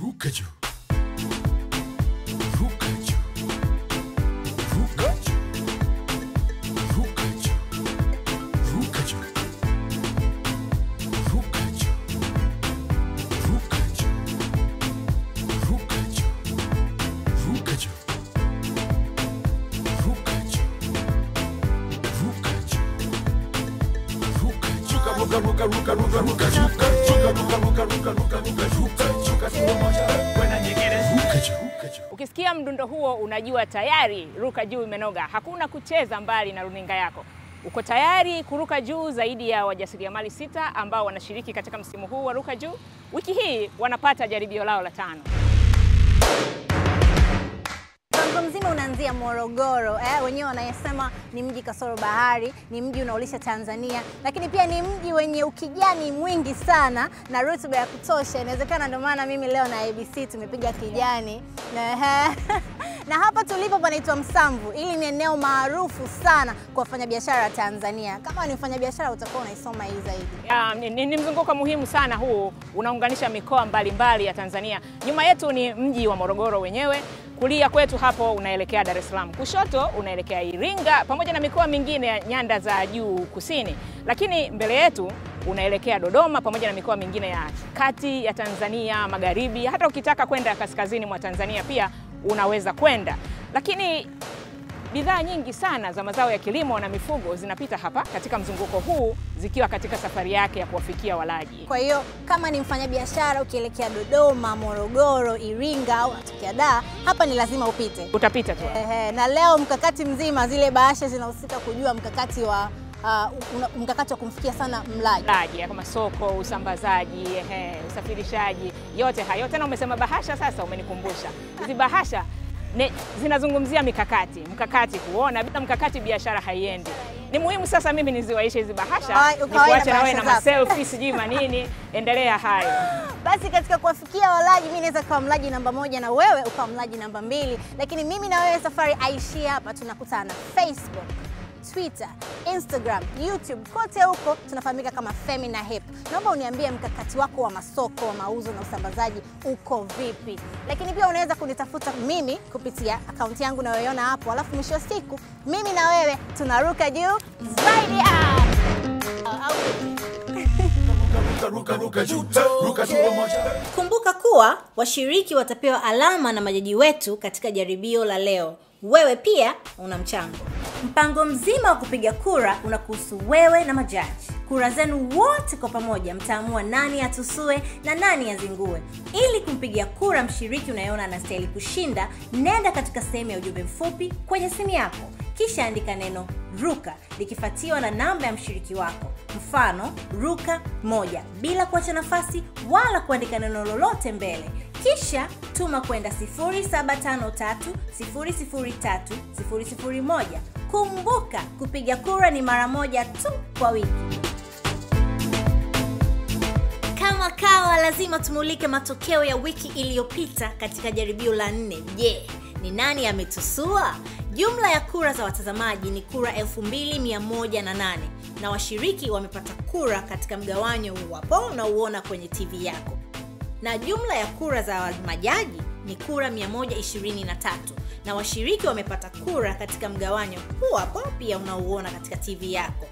Rukaju. Mdundo huo unajua tayari ruka juu imenoga. Hakuna kucheza mbali na runinga yako. Uko tayari kuruka juu zaidi ya wajasiriamali sita ambao wanashiriki katika msimu huu wa ruka juu. Wiki hii wanapata jaribio lao la tano. Mpango mzima unaanzia Morogoro eh, wenyewe wanayesema ni mji kasoro bahari, ni mji unaolisha Tanzania, lakini pia ni mji wenye ukijani mwingi sana na rutuba ya kutosha. Inawezekana ndio maana mimi leo na ABC tumepiga kijani na, ehe. na hapa tulipo panaitwa Msamvu. Hili ni eneo maarufu sana kwa wafanyabiashara wa Tanzania. Kama ni mfanyabiashara utakuwa unaisoma hii zaidi. Um, ni, ni, mzunguko muhimu sana huu, unaunganisha mikoa mbalimbali ya Tanzania. Nyuma yetu ni mji wa Morogoro wenyewe, kulia kwetu hapo unaelekea Dar es Salaam, kushoto unaelekea Iringa pamoja na mikoa mingine ya nyanda za juu kusini, lakini mbele yetu unaelekea Dodoma pamoja na mikoa mingine ya kati ya Tanzania, magharibi. Hata ukitaka kwenda kaskazini mwa Tanzania pia unaweza kwenda, lakini bidhaa nyingi sana za mazao ya kilimo na mifugo zinapita hapa katika mzunguko huu zikiwa katika safari yake ya kuwafikia walaji. Kwa hiyo kama ni mfanyabiashara ukielekea Dodoma, Morogoro, Iringa au unatokea Dar, hapa ni lazima upite. Utapita tu. Ehe, na leo mkakati mzima, zile bahasha zinahusika kujua mkakati wa uh, mkakati wa kumfikia sana mlaji. mlaji, kama soko, usambazaji, ehe, usafirishaji, yote hayo. Tena umesema bahasha, sasa umenikumbusha hizi bahasha ne, zinazungumzia mikakati. Mkakati huo, na bila mkakati biashara haiendi. Ni muhimu sasa mimi niziwaishe hizi bahasha, nikuache na wewe na maselfi sijui manini, endelea hayo. Basi katika kuwafikia walaji, mimi naweza kuwa mlaji namba moja na wewe ukawa mlaji namba mbili, lakini mimi na wewe safari aishie hapa. Tunakutana Facebook, Twitter, Instagram, YouTube, kote huko tunafahamika kama Femina Hip. Naomba uniambie mkakati wako wa masoko, wa mauzo na usambazaji uko vipi? Lakini pia unaweza kunitafuta mimi kupitia akaunti yangu unayoiona hapo, alafu mwisho wa siku mimi na wewe tunaruka juu zaidi ruka ruka ruka juu ruka sura Kumbuka kuwa washiriki watapewa alama na majaji wetu katika jaribio la leo. Wewe pia una mchango. Mpango mzima wa kupiga kura unakuhusu wewe na majaji. Kura zenu wote kwa pamoja mtaamua nani atusue na nani azingue. Ili kumpigia kura mshiriki unayeona anastahili kushinda, nenda katika sehemu ya ujumbe mfupi kwenye simu yako, kisha andika neno ruka likifuatiwa na namba ya mshiriki wako mfano ruka moja bila kuacha nafasi wala kuandika neno lolote mbele. Kisha tuma kwenda 0753003001 kumbuka kupiga kura ni mara moja tu kwa wiki. Kama kawa lazima tumulike matokeo ya wiki iliyopita katika jaribio la nne. Je yeah, ni nani ametusua jumla ya kura za watazamaji ni kura 2108 na washiriki wamepata kura katika mgawanyo huu hapo unauona kwenye tv yako. Na jumla ya kura za majaji ni kura 123 na washiriki wamepata kura katika mgawanyo huu hapo pia unauona katika tv yako.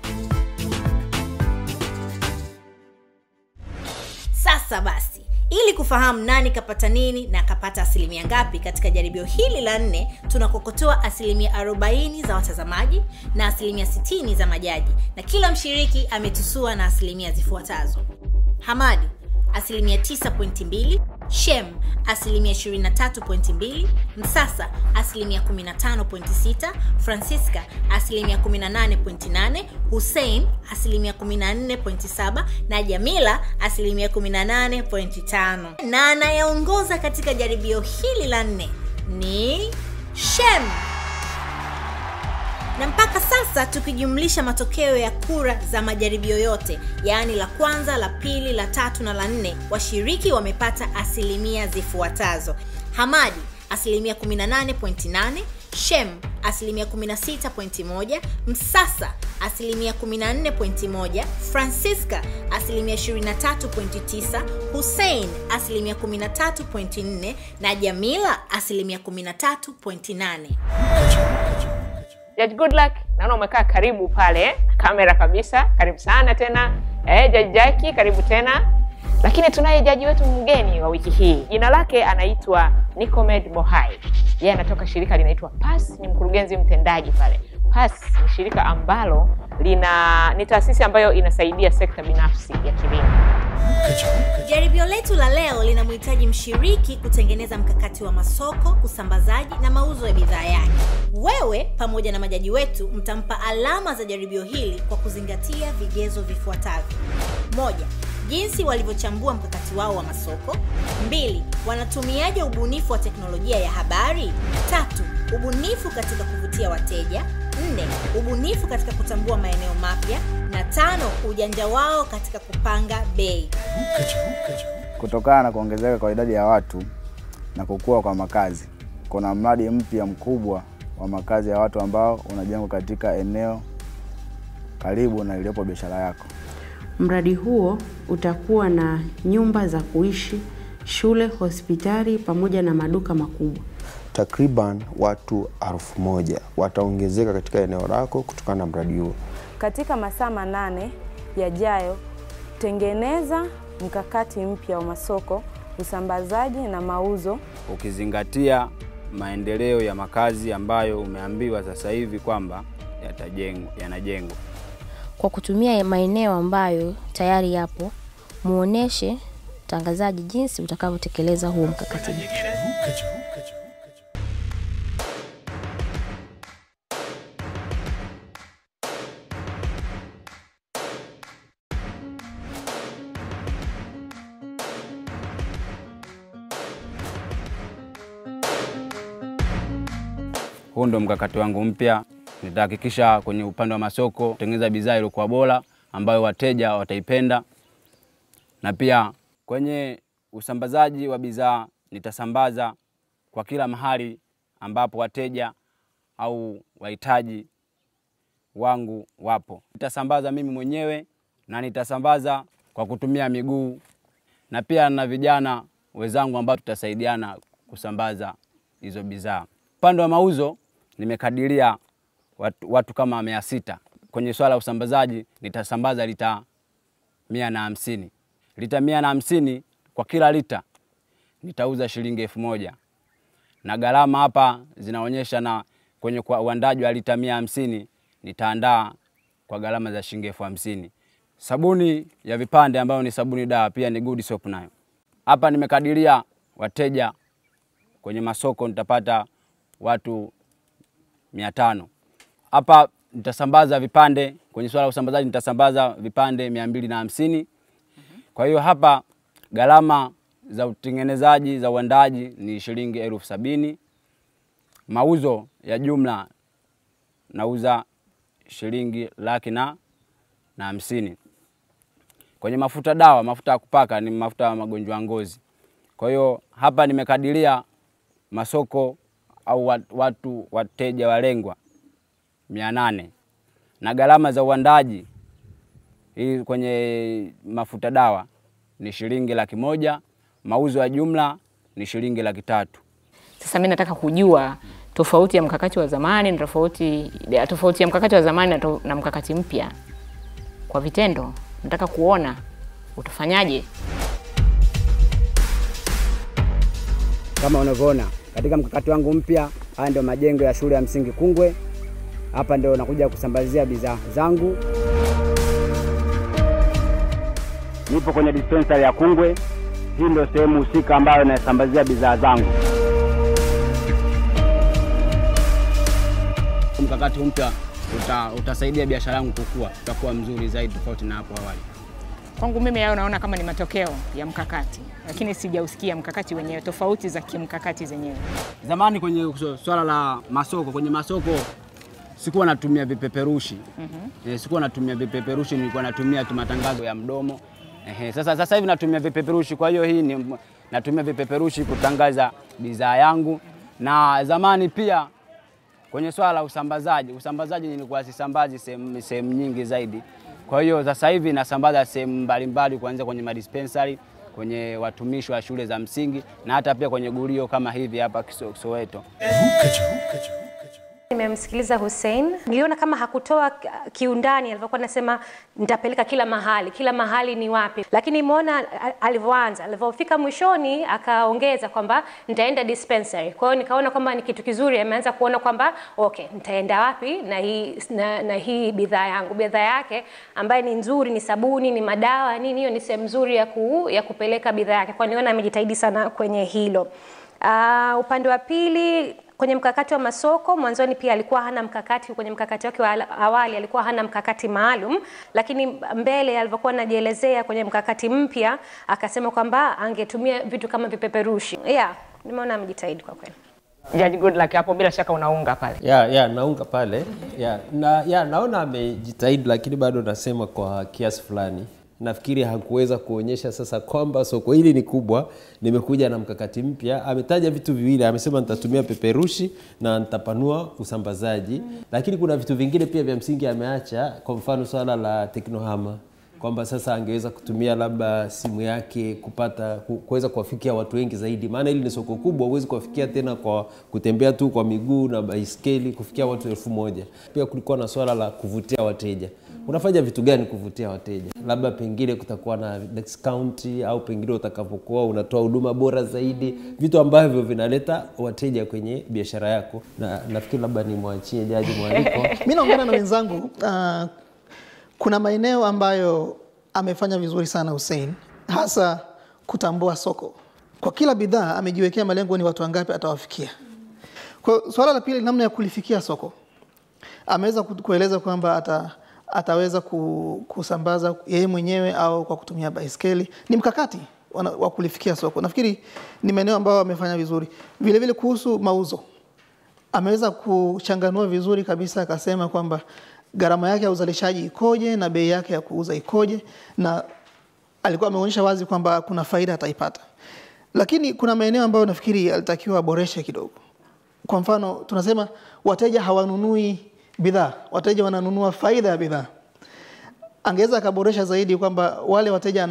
Sasa basi ili kufahamu nani kapata nini na kapata asilimia ngapi katika jaribio hili la nne tunakokotoa asilimia 40 za watazamaji na asilimia 60 za majaji. Na kila mshiriki ametusua na asilimia zifuatazo. Hamadi asilimia 9.2 shem asilimia 23.2 msasa asilimia 15.6 francisca asilimia 18.8 hussein asilimia 14.7 na jamila asilimia 18.5 na anayeongoza katika jaribio hili la nne ni shem na mpaka sasa tukijumlisha matokeo ya kura za majaribio yote yaani la kwanza la pili la tatu na la nne washiriki wamepata asilimia zifuatazo hamadi asilimia 18.8 Shem asilimia 16.1, Msasa asilimia 14.1, Francisca asilimia 23.9, Hussein asilimia 13.4 na Jamila asilimia 13.8. Judge Goodluck, naona umekaa karibu pale kamera kabisa. Karibu sana tena. Eh, Judge Jackie, karibu tena. Lakini tunaye jaji wetu mgeni wa wiki hii, jina lake anaitwa Nicomed Mohai. Yeye anatoka shirika linaitwa PAS, ni mkurugenzi mtendaji pale. PAS ni shirika ambalo lina ni taasisi ambayo inasaidia sekta binafsi ya kilimo. Jaribio letu la leo linamhitaji mshiriki kutengeneza mkakati wa masoko, usambazaji na mauzo ya bidhaa yake. Wewe pamoja na majaji wetu mtampa alama za jaribio hili kwa kuzingatia vigezo vifuatavyo: moja, jinsi walivyochambua mkakati wao wa masoko; mbili, wanatumiaje ubunifu wa teknolojia ya habari; tatu, ubunifu katika kuvutia wateja; nne, ubunifu katika kutambua maeneo mapya; na tano, ujanja wao katika kupanga bei. Kutokana na kuongezeka kwa idadi ya watu na kukua kwa makazi, kuna mradi mpya mkubwa wa makazi ya watu ambao unajengwa katika eneo karibu na iliyopo biashara yako. Mradi huo utakuwa na nyumba za kuishi, shule, hospitali pamoja na maduka makubwa. Takriban watu elfu moja wataongezeka katika eneo lako kutokana na mradi huo. Katika masaa manane yajayo, tengeneza mkakati mpya wa masoko, usambazaji na mauzo. ukizingatia maendeleo ya makazi ambayo umeambiwa sasa hivi kwamba yatajengwa yanajengwa. kwa kutumia maeneo ambayo tayari yapo, muoneshe mtangazaji jinsi utakavyotekeleza huo mkakati. Huu ndo mkakati wangu mpya. Nitahakikisha kwenye upande wa masoko tengeneza bidhaa iliyokuwa bora ambayo wateja wataipenda, na pia kwenye usambazaji wa bidhaa nitasambaza kwa kila mahali ambapo wateja au wahitaji wangu wapo. Nitasambaza mimi mwenyewe na nitasambaza kwa kutumia miguu, na pia na vijana wenzangu ambao tutasaidiana kusambaza hizo bidhaa. Upande wa mauzo nimekadiria watu, watu kama mia sita. Kwenye swala ya usambazaji nitasambaza lita mia na hamsini. Lita mia na hamsini kwa kila lita nitauza shilingi elfu moja na gharama hapa zinaonyesha, na kwenye kwa uandaji wa lita mia hamsini nitaandaa kwa gharama za shilingi elfu hamsini. Sabuni ya vipande ambayo ni sabuni dawa pia ni good soap nayo. Hapa nimekadiria wateja kwenye masoko nitapata watu mia tano. Hapa nitasambaza vipande kwenye swala la usambazaji nitasambaza vipande mia mbili na hamsini. Kwa hiyo hapa gharama za utengenezaji za uandaji ni shilingi elfu sabini. Mauzo ya jumla nauza shilingi laki na na hamsini. Kwenye mafuta dawa, mafuta ya kupaka ni mafuta ya magonjwa ya ngozi. Kwa hiyo hapa nimekadiria masoko au watu wateja walengwa mia nane na gharama za uandaji hii kwenye mafuta dawa ni shilingi laki moja. Mauzo ya jumla ni shilingi laki tatu. Sasa mimi nataka kujua tofauti ya mkakati wa zamani na tofauti, ya tofauti ya mkakati wa zamani na, to, na mkakati mpya kwa vitendo. Nataka kuona utafanyaje. Kama unavyoona katika mkakati wangu mpya, haya ndio majengo ya shule ya msingi Kungwe. Hapa ndio nakuja kusambazia bidhaa zangu. Nipo kwenye dispensari ya Kungwe. Hii ndio sehemu husika ambayo inasambazia bidhaa zangu. Mkakati mpya uta, utasaidia biashara yangu kukua, utakuwa mzuri zaidi tofauti na hapo awali. Kwangu mimi hayo naona kama ni matokeo ya mkakati, lakini sijausikia mkakati wenyewe, tofauti za kimkakati zenyewe. Zamani kwenye swala la masoko, kwenye masoko sikuwa natumia vipeperushi mm-hmm. E, sikuwa natumia vipeperushi, nilikuwa natumia tu matangazo ya mdomo. Ehe, sasa sasa hivi natumia vipeperushi, kwa hiyo hii ni natumia vipeperushi kutangaza bidhaa yangu, na zamani pia Kwenye swala la usambazaji, usambazaji nilikuwa sisambazi sehemu nyingi zaidi. Kwa hiyo sasa hivi nasambaza sehemu mbalimbali, kuanzia kwenye madispensary, kwenye watumishi wa shule za msingi na hata pia kwenye gurio kama hivi hapa Soweto. Nimemsikiliza Hussein, niliona kama hakutoa kiundani alivyokuwa anasema nitapeleka kila mahali, kila mahali ni wapi, lakini nimeona alivyoanza, alivyofika mwishoni akaongeza kwamba nitaenda dispensary. Kwa hiyo nikaona kwamba ni kitu kizuri, ameanza kuona kwamba okay, nitaenda wapi na hii na, na hii bidhaa yangu, bidhaa yake ambaye ni nzuri, ni sabuni, ni madawa, nini, hiyo ni sehemu nzuri ya, ku, ya kupeleka bidhaa yake. Kwa niona amejitahidi sana kwenye hilo. Uh, upande wa pili kwenye mkakati wa masoko mwanzoni pia alikuwa hana mkakati kwenye mkakati wake wa awali alikuwa hana mkakati maalum, lakini mbele alivyokuwa anajielezea kwenye mkakati mpya akasema kwamba angetumia vitu kama vipeperushi. Yeah, nimeona amejitahidi kwa kweli. Jaji Goodluck, hapo bila shaka unaunga pale. Yeah, yeah, naunga pale Yeah, na, yeah, naona amejitahidi, lakini bado nasema kwa kiasi fulani nafikiri hakuweza kuonyesha sasa kwamba soko hili ni kubwa, nimekuja na mkakati mpya. Ametaja vitu viwili, amesema nitatumia peperushi na nitapanua usambazaji, lakini kuna vitu vingine pia vya msingi ameacha, kwa mfano swala la teknohama kwamba sasa angeweza kutumia labda simu yake kupata kuweza kuwafikia watu wengi zaidi, maana hili ni soko kubwa, huwezi kuwafikia tena kwa kutembea tu kwa miguu na baiskeli kufikia watu elfu moja. Pia kulikuwa na swala la kuvutia wateja. Unafanya vitu gani kuvutia wateja? Labda pengine kutakuwa na discount au pengine utakapokuwa unatoa huduma bora zaidi, vitu ambavyo vinaleta wateja kwenye biashara yako, na nafikiri labda nimwachie jaji mwaliko mi naongana na wenzangu uh, kuna maeneo ambayo amefanya vizuri sana Hussein, hasa kutambua soko. Kwa kila bidhaa amejiwekea malengo, ni watu wangapi atawafikia. Kwa swala la pili, namna ya kulifikia soko, ameweza kueleza kwamba ata, ataweza kusambaza yeye mwenyewe au kwa kutumia baiskeli. Ni mkakati wa kulifikia soko. Nafikiri ni maeneo ambayo amefanya vizuri. Vile vile kuhusu mauzo, ameweza kuchanganua vizuri kabisa, akasema kwamba gharama yake ya uzalishaji ikoje na bei yake ya kuuza ikoje, na alikuwa ameonyesha wazi kwamba kuna faida ataipata, lakini kuna maeneo ambayo nafikiri alitakiwa aboreshe kidogo. Kwa mfano, tunasema wateja hawanunui bidhaa, wateja wananunua faida ya bidhaa. Angeweza akaboresha zaidi kwamba wale wateja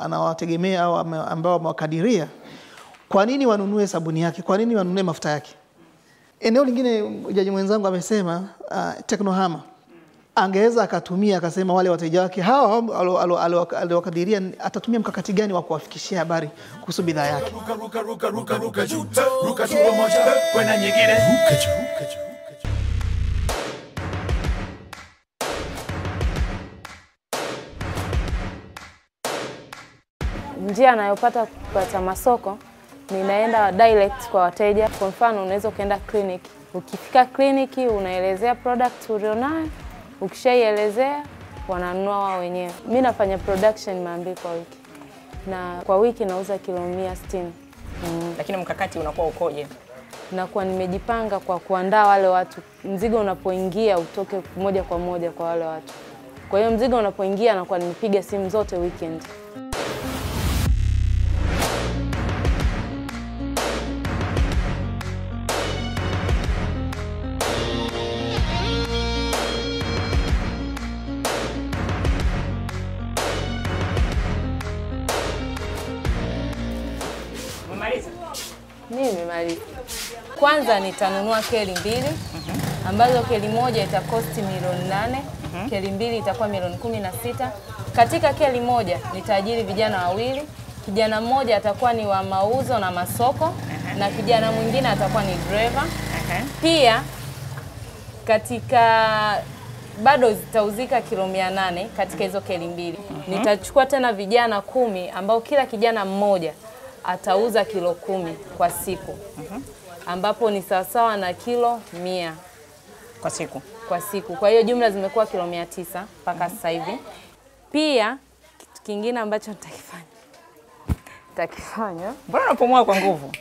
anawategemea au ambao amewakadiria, kwa nini wanunue sabuni yake? Kwa nini wanunue mafuta yake? Eneo lingine jaji mwenzangu amesema uh, teknohama angeweza akatumia akasema wale wateja wake hawa alo- alo- alo- aliwakadiria atatumia mkakati gani wa kuwafikishia habari kuhusu bidhaa yake. Njia anayopata kupata masoko ninaenda direct kwa wateja. Kwa mfano, unaweza ukaenda kliniki. Ukifika kliniki, unaelezea product ulionayo, ukishaielezea wananunua wao wenyewe. Mi nafanya production mara mbili kwa wiki, na kwa wiki nauza kilo mia sitini. Mm. Lakini mkakati unakuwa ukoje? Nakuwa nimejipanga kwa kuandaa wale watu, mzigo unapoingia utoke moja kwa moja kwa wale watu. Kwa hiyo mzigo unapoingia, nakuwa nimepiga simu zote weekend. Kwanza nitanunua keli mbili ambazo keli moja itakosti milioni nane keli mbili itakuwa milioni kumi na sita. Katika keli moja nitaajiri vijana wawili, kijana mmoja atakuwa ni wa mauzo na masoko na kijana mwingine atakuwa ni dreva. Pia katika bado zitauzika kilo mia nane katika hizo keli mbili. Nitachukua tena vijana kumi ambao kila kijana mmoja atauza kilo kumi kwa siku ambapo ni sawasawa na kilo mia kwa siku kwa siku. Kwa hiyo jumla zimekuwa kilo mia tisa mpaka sasa hivi. Pia kitu kingine ambacho nitakifanya nitakifanya, mbona unapumua kwa nguvu?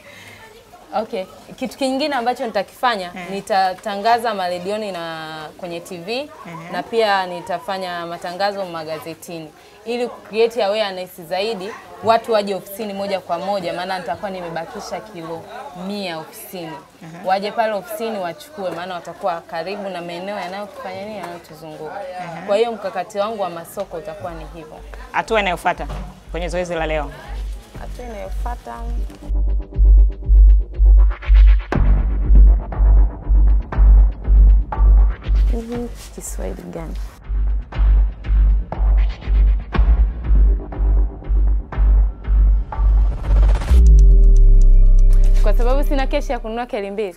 Okay, kitu kingine ambacho nitakifanya yeah. nitatangaza maredioni na kwenye TV yeah. na pia nitafanya matangazo magazetini ili create awareness zaidi, watu waje ofisini moja kwa moja, maana nitakuwa nimebakisha kilo mia ofisini. uh -huh. Waje pale ofisini wachukue, maana watakuwa karibu na maeneo yanayofanya nini, yanayotuzunguka. uh -huh. Kwa hiyo mkakati wangu wa masoko utakuwa ni hivyo. Hatua inayofuata kwenye zoezi la leo. Hatua inayofuata hivi Kiswahili gani? Kwa sababu sina keshi ya kununua keri mbili,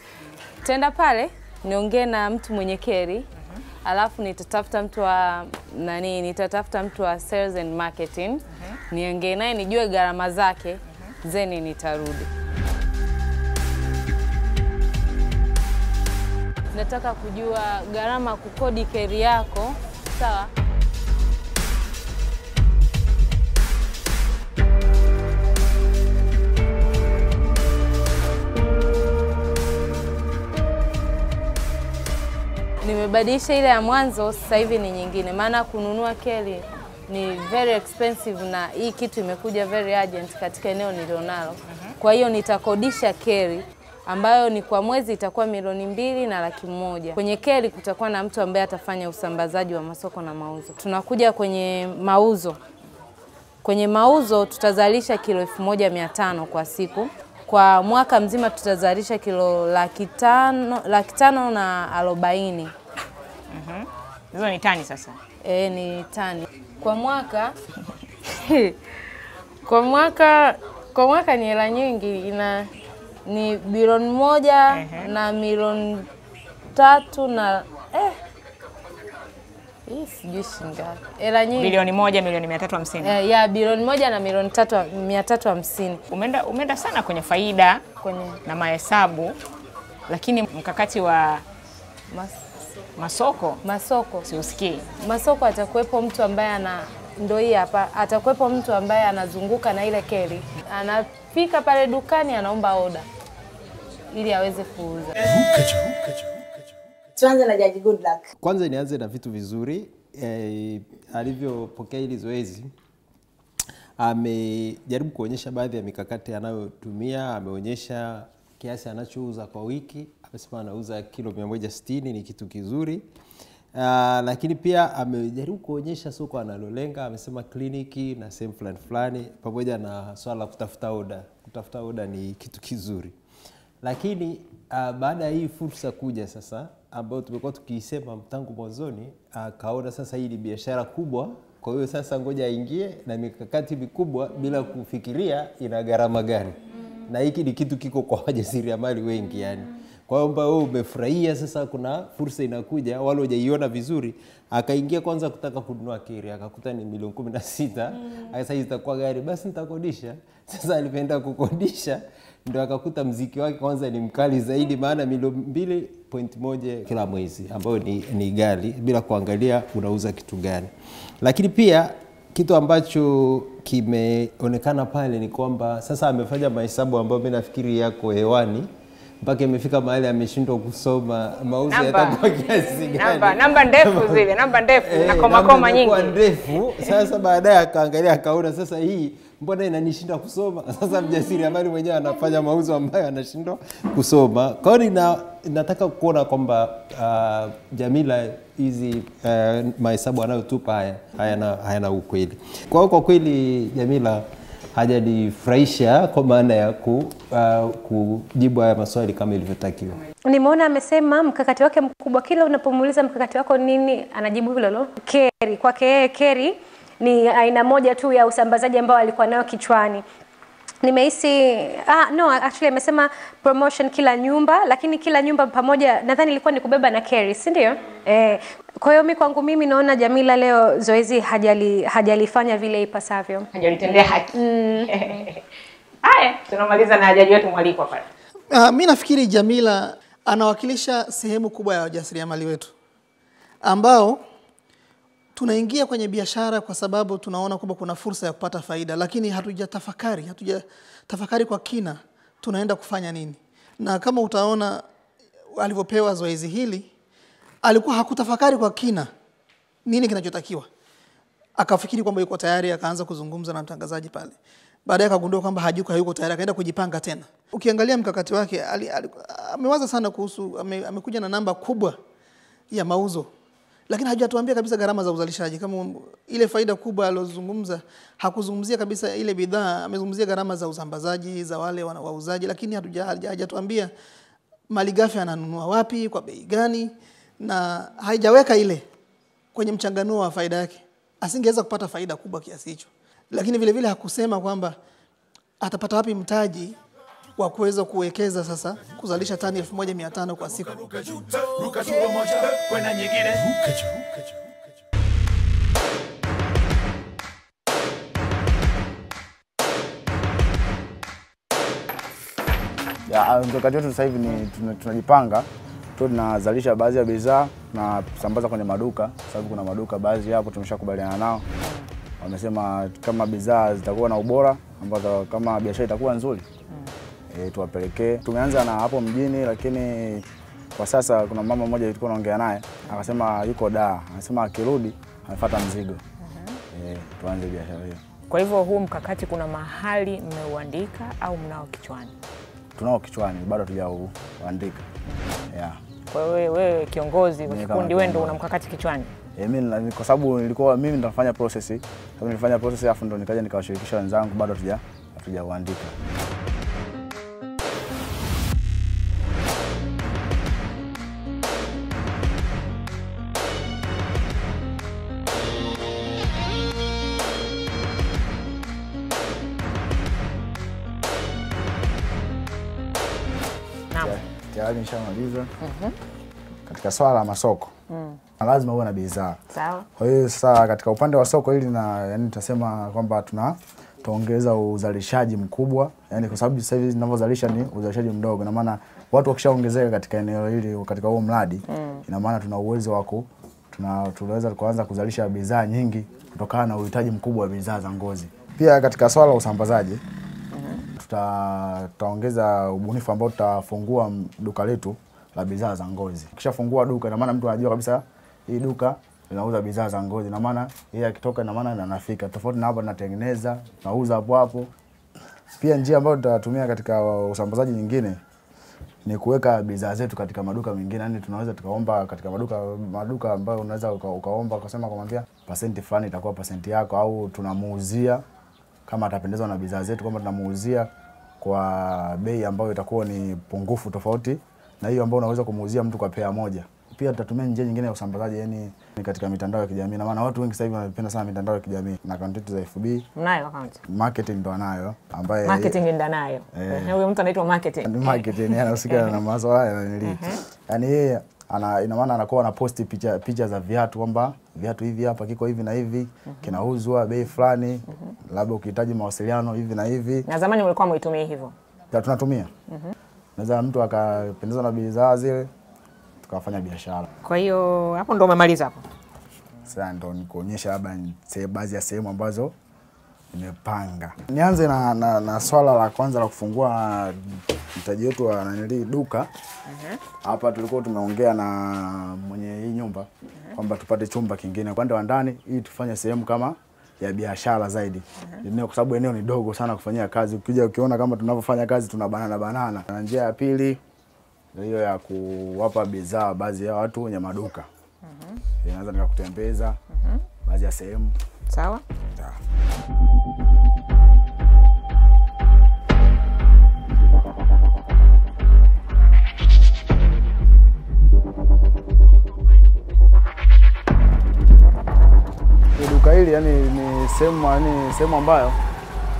tenda pale niongee na mtu mwenye keri alafu nitatafuta mtu wa nani, nitatafuta mtu wa sales and marketing niongee naye nijue gharama zake, zeni nitarudi. Nataka kujua gharama kukodi keri yako, sawa? Nimebadilisha ile ya mwanzo, sasa hivi ni nyingine, maana kununua keri ni very expensive na hii kitu imekuja very urgent katika eneo nilionalo. Kwa hiyo nitakodisha keri ambayo ni kwa mwezi itakuwa milioni mbili na laki moja. Kwenye keli kutakuwa na mtu ambaye atafanya usambazaji wa masoko na mauzo. Tunakuja kwenye mauzo. Kwenye mauzo tutazalisha kilo elfu moja mia tano kwa siku. Kwa mwaka mzima tutazalisha kilo laki tano, laki tano na arobaini. Hizo ni tani sasa. E, ni tani kwa mwaka kwa mwaka kwa mwaka ni hela nyingi, ina ni bilioni moja uh -huh. na milioni tatu na eh, hii sijui shingapi, hela nyingi Bilioni moja milioni mia tatu hamsini. eh, ya bilioni moja na milioni tatu mia tatu hamsini. Umeenda umeenda sana kwenye faida kwenye na mahesabu, lakini mkakati wa Mas, masoko masoko siusikii. masoko atakuwepo mtu ambaye ana ndo hii hapa, atakuwepo mtu ambaye anazunguka na ile keli, anafika pale dukani, anaomba oda ili aweze kuuza. Tuanze na Jaji Goodluck. Kwanza nianze na vitu vizuri eh, alivyopokea hili zoezi amejaribu kuonyesha baadhi ya mikakati anayotumia. Ameonyesha kiasi anachouza kwa wiki, amesema anauza kilo 160 ni kitu kizuri. Uh, lakini pia amejaribu kuonyesha soko analolenga. Amesema kliniki na sehemu fulani fulani, pamoja na swala la kutafuta oda. Kutafuta oda ni kitu kizuri lakini uh, baada ya hii fursa kuja sasa ambayo tumekuwa tukiisema tangu mwanzoni, akaona uh, sasa hii ni biashara kubwa, kwa hiyo sasa ngoja aingie na mikakati mikubwa bila kufikiria ina gharama gani, na hiki ni kitu kiko kwa wajasiriamali wengi yani. Kwamba wewe umefurahia sasa, kuna fursa inakuja, wale hujaiona vizuri, akaingia kwanza kutaka kununua kiri, akakuta ni milioni kumi na sita. Sasa hii itakuwa gari, basi nitakodisha. Sasa alivyoenda kukodisha ndo akakuta mziki wake kwanza ni mkali zaidi, maana milioni mbili point moja kila mwezi, ambayo ni, ni gali bila kuangalia unauza kitu gani. Lakini pia kitu ambacho kimeonekana pale ni kwamba sasa amefanya mahesabu ambayo mi nafikiri yako hewani mpaka imefika mahali ameshindwa kusoma mauzo yatakuwa kiasi gani. Namba namba ndefu zile, namba ndefu Eh, na koma namba koma imekuwa nyingi. ndefu. Sasa baadaye akaangalia akaona sasa hii mbona inanishinda kusoma. Sasa mjasiriamali mwenyewe anafanya mauzo ambayo anashindwa kusoma. Kwa hiyo nina, nataka kuona kwamba uh, Jamila hizi uh, mahesabu anayotupa haya hayana, hayana ukweli. Kwa hiyo kwa kweli Jamila hajanifurahisha kwa maana ya ku, uh, kujibu haya maswali kama ilivyotakiwa. Nimeona amesema mkakati wake mkubwa, kila unapomuuliza mkakati wako nini, anajibu hilo lo keri. Kwake yeye keri ni aina moja tu ya usambazaji ambao alikuwa nayo kichwani. Nimehisi ah, no actually amesema promotion kila nyumba, lakini kila nyumba pamoja, nadhani ilikuwa ni kubeba na carry, si ndio? Eh, kwa hiyo mi kwangu mimi naona Jamila leo zoezi hajali hajalifanya vile ipasavyo, Hajalitendea haki. Mm. Haya, tunamaliza na hajaji wetu mwalikwa pale. Uh, mi nafikiri Jamila anawakilisha sehemu kubwa ya wajasiriamali wetu ambao tunaingia kwenye biashara kwa sababu tunaona kwamba kuna fursa ya kupata faida, lakini hatujatafakari hatujatafakari kwa kina tunaenda kufanya nini. na kama utaona alivyopewa zoezi hili alikuwa hakutafakari kwa kina nini kinachotakiwa. Akafikiri kwamba yuko tayari akaanza kuzungumza na mtangazaji pale. Baadaye akagundua kwamba hajuko hayuko tayari akaenda kujipanga tena. Ukiangalia mkakati wake amewaza sana kuhusu ame, amekuja na namba kubwa ya mauzo lakini hajatuambia kabisa gharama za uzalishaji. Kama ile faida kubwa alozungumza hakuzungumzia kabisa ile bidhaa amezungumzia gharama za usambazaji za wale wauzaji. Lakini hajatuambia malighafi ananunua wapi kwa bei gani na haijaweka ile kwenye mchanganuo wa faida yake. Asingeweza kupata faida kubwa kiasi hicho. Lakini vilevile vile hakusema kwamba atapata wapi mtaji wa kuweza kuwekeza sasa kuzalisha tani 1500 kwa siku. Mkakati wetu sasa hivi ni tunajipanga tu tunazalisha baadhi ya bidhaa na kusambaza kwenye maduka, sababu kuna maduka baadhi hapo tumeshakubaliana nao, wamesema kama bidhaa zitakuwa na ubora ambazo kama biashara itakuwa nzuri e, tuwapelekee. Tumeanza na hapo mjini, lakini kwa sasa kuna mama mmoja tulikuwa naongea naye akasema yuko daa, anasema akirudi amefuata mzigo e, tuanze biashara hiyo. Kwa hivyo huu mkakati kuna mahali mmeuandika au mnao kichwani? Tunao kichwani, bado hatujauandika yeah. Kwa hiyo wewe, wewe kiongozi wa kikundi, wewe ndio una mkakati kichwani. E, mimi kwa sababu nilikuwa mimi ndo nafanya process. Sababu nilifanya process afu ndo nikaja nikawashirikisha wenzangu bado hatuja hatujauandika. Tayari -hmm. Katika swala la masoko Mm. lazima uwe na bidhaa. Sawa. Kwa hiyo sasa katika upande wa soko hili na yani tutasema kwamba tuna tuongeza uzalishaji mkubwa, yani kwa sababu sasa hivi ninavyozalisha ni uzalishaji mdogo, na maana watu wakishaongezeka katika eneo hili katika huo mradi Mm. ina maana tuna uwezo wa tuna tunaweza kuanza kuzalisha bidhaa nyingi kutokana na uhitaji mkubwa wa bidhaa za ngozi. Pia katika swala la usambazaji tuta, tutaongeza ubunifu ambao tutafungua duka letu la bidhaa za ngozi. Ukishafungua duka, ina maana mtu anajua kabisa hii duka linauza bidhaa za ngozi, ina maana yeye akitoka, ina maana anafika. Tofauti na hapa tunatengeneza, tunauza hapo hapo. Pia njia ambayo tutatumia katika usambazaji nyingine ni kuweka bidhaa zetu katika maduka mengine, yani tunaweza tukaomba katika maduka maduka ambayo unaweza uka, ukaomba ukasema kumwambia pasenti fulani itakuwa pasenti yako, au tunamuuzia kama atapendezwa na bidhaa zetu kwamba tunamuuzia kwa bei ambayo itakuwa ni pungufu tofauti na hiyo ambayo unaweza kumuuzia mtu kwa pea moja. Pia tutatumia njia nyingine ya usambazaji, yani ni katika mitandao ya kijamii, na maana watu wengi sasa hivi wanapenda sana mitandao ya kijamii na akaunti zetu za FB Mnayo akaunti? marketing ndo anayo ambaye Marketing ndo anayo Eh. Huyo mtu anaitwa marketing. ni marketing anahusika na masuala haya nanili yani yeye ana ina maana anakuwa ana posti picha picha za viatu kwamba viatu hivi hapa kiko hivi na hivi mm -hmm. kinauzwa bei fulani mm -hmm. labda ukihitaji mawasiliano hivi na hivi Na zamani mlikuwa mwitumie hivyo. Tunatumia mm Mhm. Naweza mtu akapendezwa na bidhaa zile tukafanya biashara Kwa hiyo hapo ndo umemaliza hapo. sasa ndo nikuonyesha labda baadhi ya sehemu ambazo nimepanga. Nianze na, na, na swala la kwanza la kufungua mtaji wetu wa nanili duka hapa. Tulikuwa tumeongea na mwenye hii nyumba uh -huh. kwamba tupate chumba kingine upande wa ndani ili tufanye sehemu kama ya biashara zaidi eneo, kwa sababu eneo ni dogo sana kufanyia kazi. Ukija ukiona kama tunavyofanya kazi tuna banana banana. Na njia ya pili hiyo ya kuwapa bidhaa baadhi ya watu wenye maduka Eh, naweza nikakutembeza baadhi ya sehemu. Sawa. Hii sehemu yani sehemu ambayo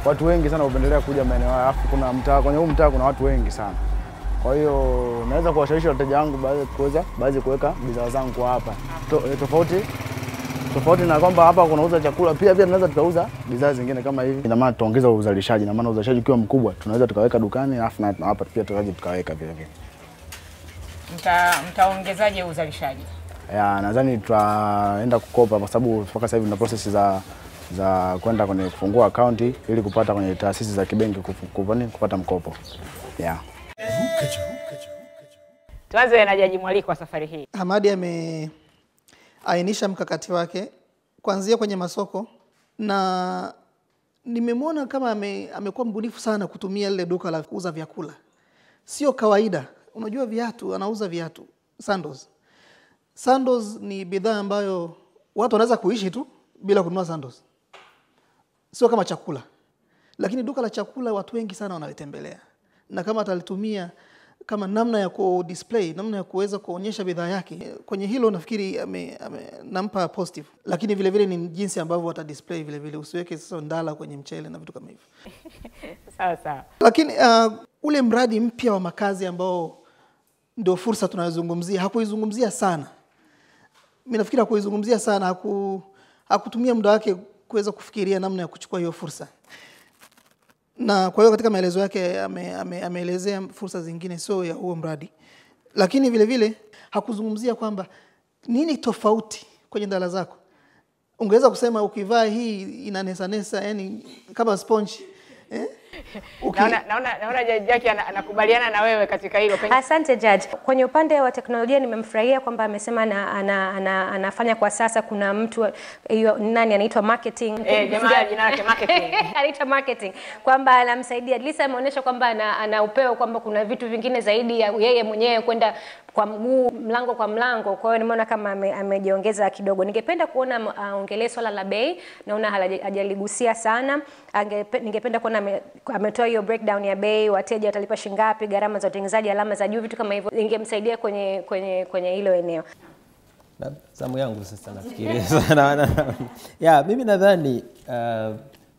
watu wengi sana hupendelea kuja maeneo haya, alafu kuna mtaa, kwenye huu mtaa kuna watu wengi sana. Kwa hiyo naweza kuwashawishi wateja wangu baadhi kuweza baadhi kuweka bidhaa zangu kwa hapa to, eh, tofauti tofauti na kwamba hapa kunauza chakula, pia pia tunaweza tukauza bidhaa zingine kama hivi. Ina maana tutaongeza uzalishaji, ina maana uzalishaji ukiwa mkubwa tunaweza tukaweka dukani, alafu na na hapa pia tunaweza tukaweka vile vile. Mta, mtaongezaje uzalishaji? Ya, nadhani tutaenda kukopa kwa sababu mpaka sasa hivi tuna process za za kwenda kwenye kufungua akaunti ili kupata kwenye taasisi za kibenki kupata mkopo. Yeah. Tuanze na Jaji Mwaliko wa safari hii. Hamadi ameainisha mkakati wake kuanzia kwenye masoko na nimemwona kama ame, amekuwa mbunifu sana kutumia lile duka la kuuza vyakula. Sio kawaida, unajua viatu, anauza viatu sandals. Sandals ni bidhaa ambayo watu wanaweza kuishi tu bila kununua sandals, sio kama chakula, lakini duka la chakula watu wengi sana wanalitembelea, na kama atalitumia kama namna ya ku display, namna ya kuweza kuonyesha bidhaa yake, kwenye hilo nafikiri ame, ame, nampa positive, lakini vile vile ni jinsi ambavyo wata display vile vile, usiweke sasa ndala kwenye mchele na vitu kama hivyo. Sawa sawa. Lakini uh, ule mradi mpya wa makazi ambao ndio fursa tunayozungumzia, hakuizungumzia sana. Mimi nafikiri hakuizungumzia sana, haku, hakutumia muda wake kuweza kufikiria namna ya kuchukua hiyo fursa na kwa hiyo katika maelezo yake ame, ame, ameelezea fursa zingine sio ya huo mradi, lakini vile vile hakuzungumzia kwamba nini tofauti kwenye ndala zako. Ungeweza kusema ukivaa hii inanesanesa, yani kama sponge eh? Uki- Naona, naona, naona Jaji Jackie anakubaliana na wewe katika hilo. Asante Judge. Kwenye upande wa teknolojia nimemfurahia kwamba amesema ana, ana, ana, anafanya kwa sasa kuna mtu hiyo nani anaitwa marketing. Eh, jamaa jina lake marketing. anaitwa marketing kwamba anamsaidia Lisa least ameonyesha kwamba ana, ana upeo kwamba kuna vitu vingine zaidi ya yeye mwenyewe kwenda kwa mguu mlango kwa mlango. Kwa hiyo nimeona kama ame- amejiongeza kidogo. Ningependa kuona aongelee swala la bei, naona hajaligusia sana. Angepe, ningependa kuona ame- ametoa hiyo breakdown ya bei, wateja watalipa shingapi, gharama za utengenezaji, alama za juu, vitu kama hivyo, ingemsaidia kwenye kwenye kwenye hilo eneo. Zamu yangu sasa nafikiri sana na- ya mimi nadhani uh,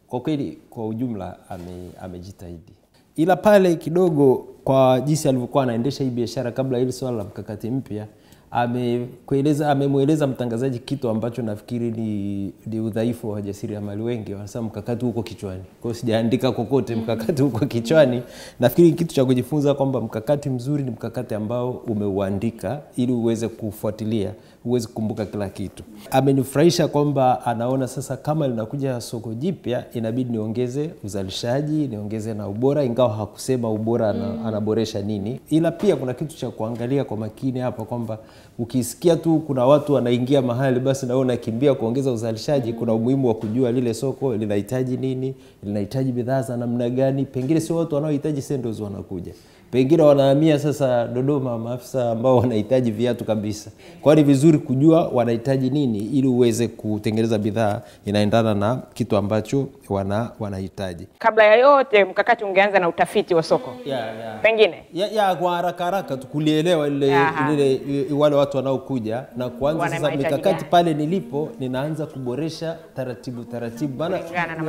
kwa kweli kwa ujumla ame, amejitahidi ila pale kidogo kwa jinsi alivyokuwa anaendesha hii biashara kabla hili swala la mkakati mpya amekueleza amemweleza mtangazaji kitu ambacho nafikiri ni, ni udhaifu wa wajasiriamali wengi wanasema mkakati huko kichwani. Kwa hiyo sijaandika kokote mkakati huko kichwani. Nafikiri kitu cha kujifunza kwamba mkakati mzuri ni mkakati ambao umeuandika ili uweze kufuatilia huwezi kukumbuka kila kitu amenifurahisha kwamba anaona sasa kama linakuja soko jipya inabidi niongeze uzalishaji niongeze na ubora ingawa hakusema ubora Mm. anaboresha nini ila pia kuna kitu cha kuangalia kwa makini hapa kwamba ukisikia tu kuna watu wanaingia mahali basi nawe unakimbia kuongeza uzalishaji mm. kuna umuhimu wa kujua lile soko linahitaji nini linahitaji bidhaa za namna gani pengine sio watu wanaohitaji sendos wanakuja pengine wanahamia sasa Dodoma, maafisa ambao wanahitaji viatu kabisa. Kwa ni vizuri kujua wanahitaji nini ili uweze kutengeneza bidhaa inaendana na kitu ambacho wana wanahitaji. Kabla ya yote, mkakati ungeanza na utafiti wa soko Yeah, yeah. pengine Ya, yeah, kwa haraka haraka tu kulielewa ile, lile i- wale watu wanaokuja na kuanza Wana sasa mikakati pale nilipo, ninaanza kuboresha taratibu taratibu, maana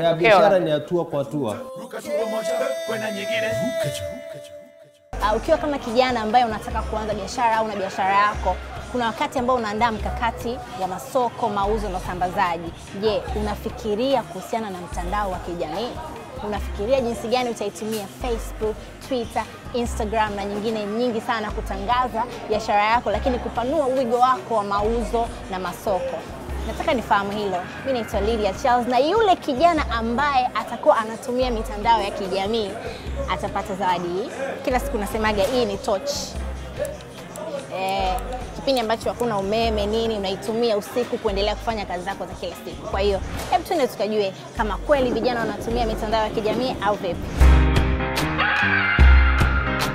ya biashara ni hatua kwa hatua. kwenda nyingine Uh, ukiwa kama kijana ambaye unataka kuanza biashara au una biashara yako, kuna wakati ambao unaandaa mkakati wa masoko, mauzo na usambazaji. Je, unafikiria kuhusiana na mtandao wa kijamii? Unafikiria jinsi gani utaitumia Facebook, Twitter, Instagram na nyingine nyingi sana kutangaza biashara yako, lakini kupanua wigo wako wa mauzo na masoko? Nataka nifahamu hilo. Mi naitwa Lydia Charles, na yule kijana ambaye atakuwa anatumia mitandao ya kijamii atapata zawadi hii. Kila siku nasemaga hii ni torch. Eh, kipindi ambacho hakuna umeme nini, unaitumia usiku kuendelea kufanya kazi zako za kila siku. Kwa hiyo hebu tuende tukajue kama kweli vijana wanatumia mitandao ya kijamii au vipi.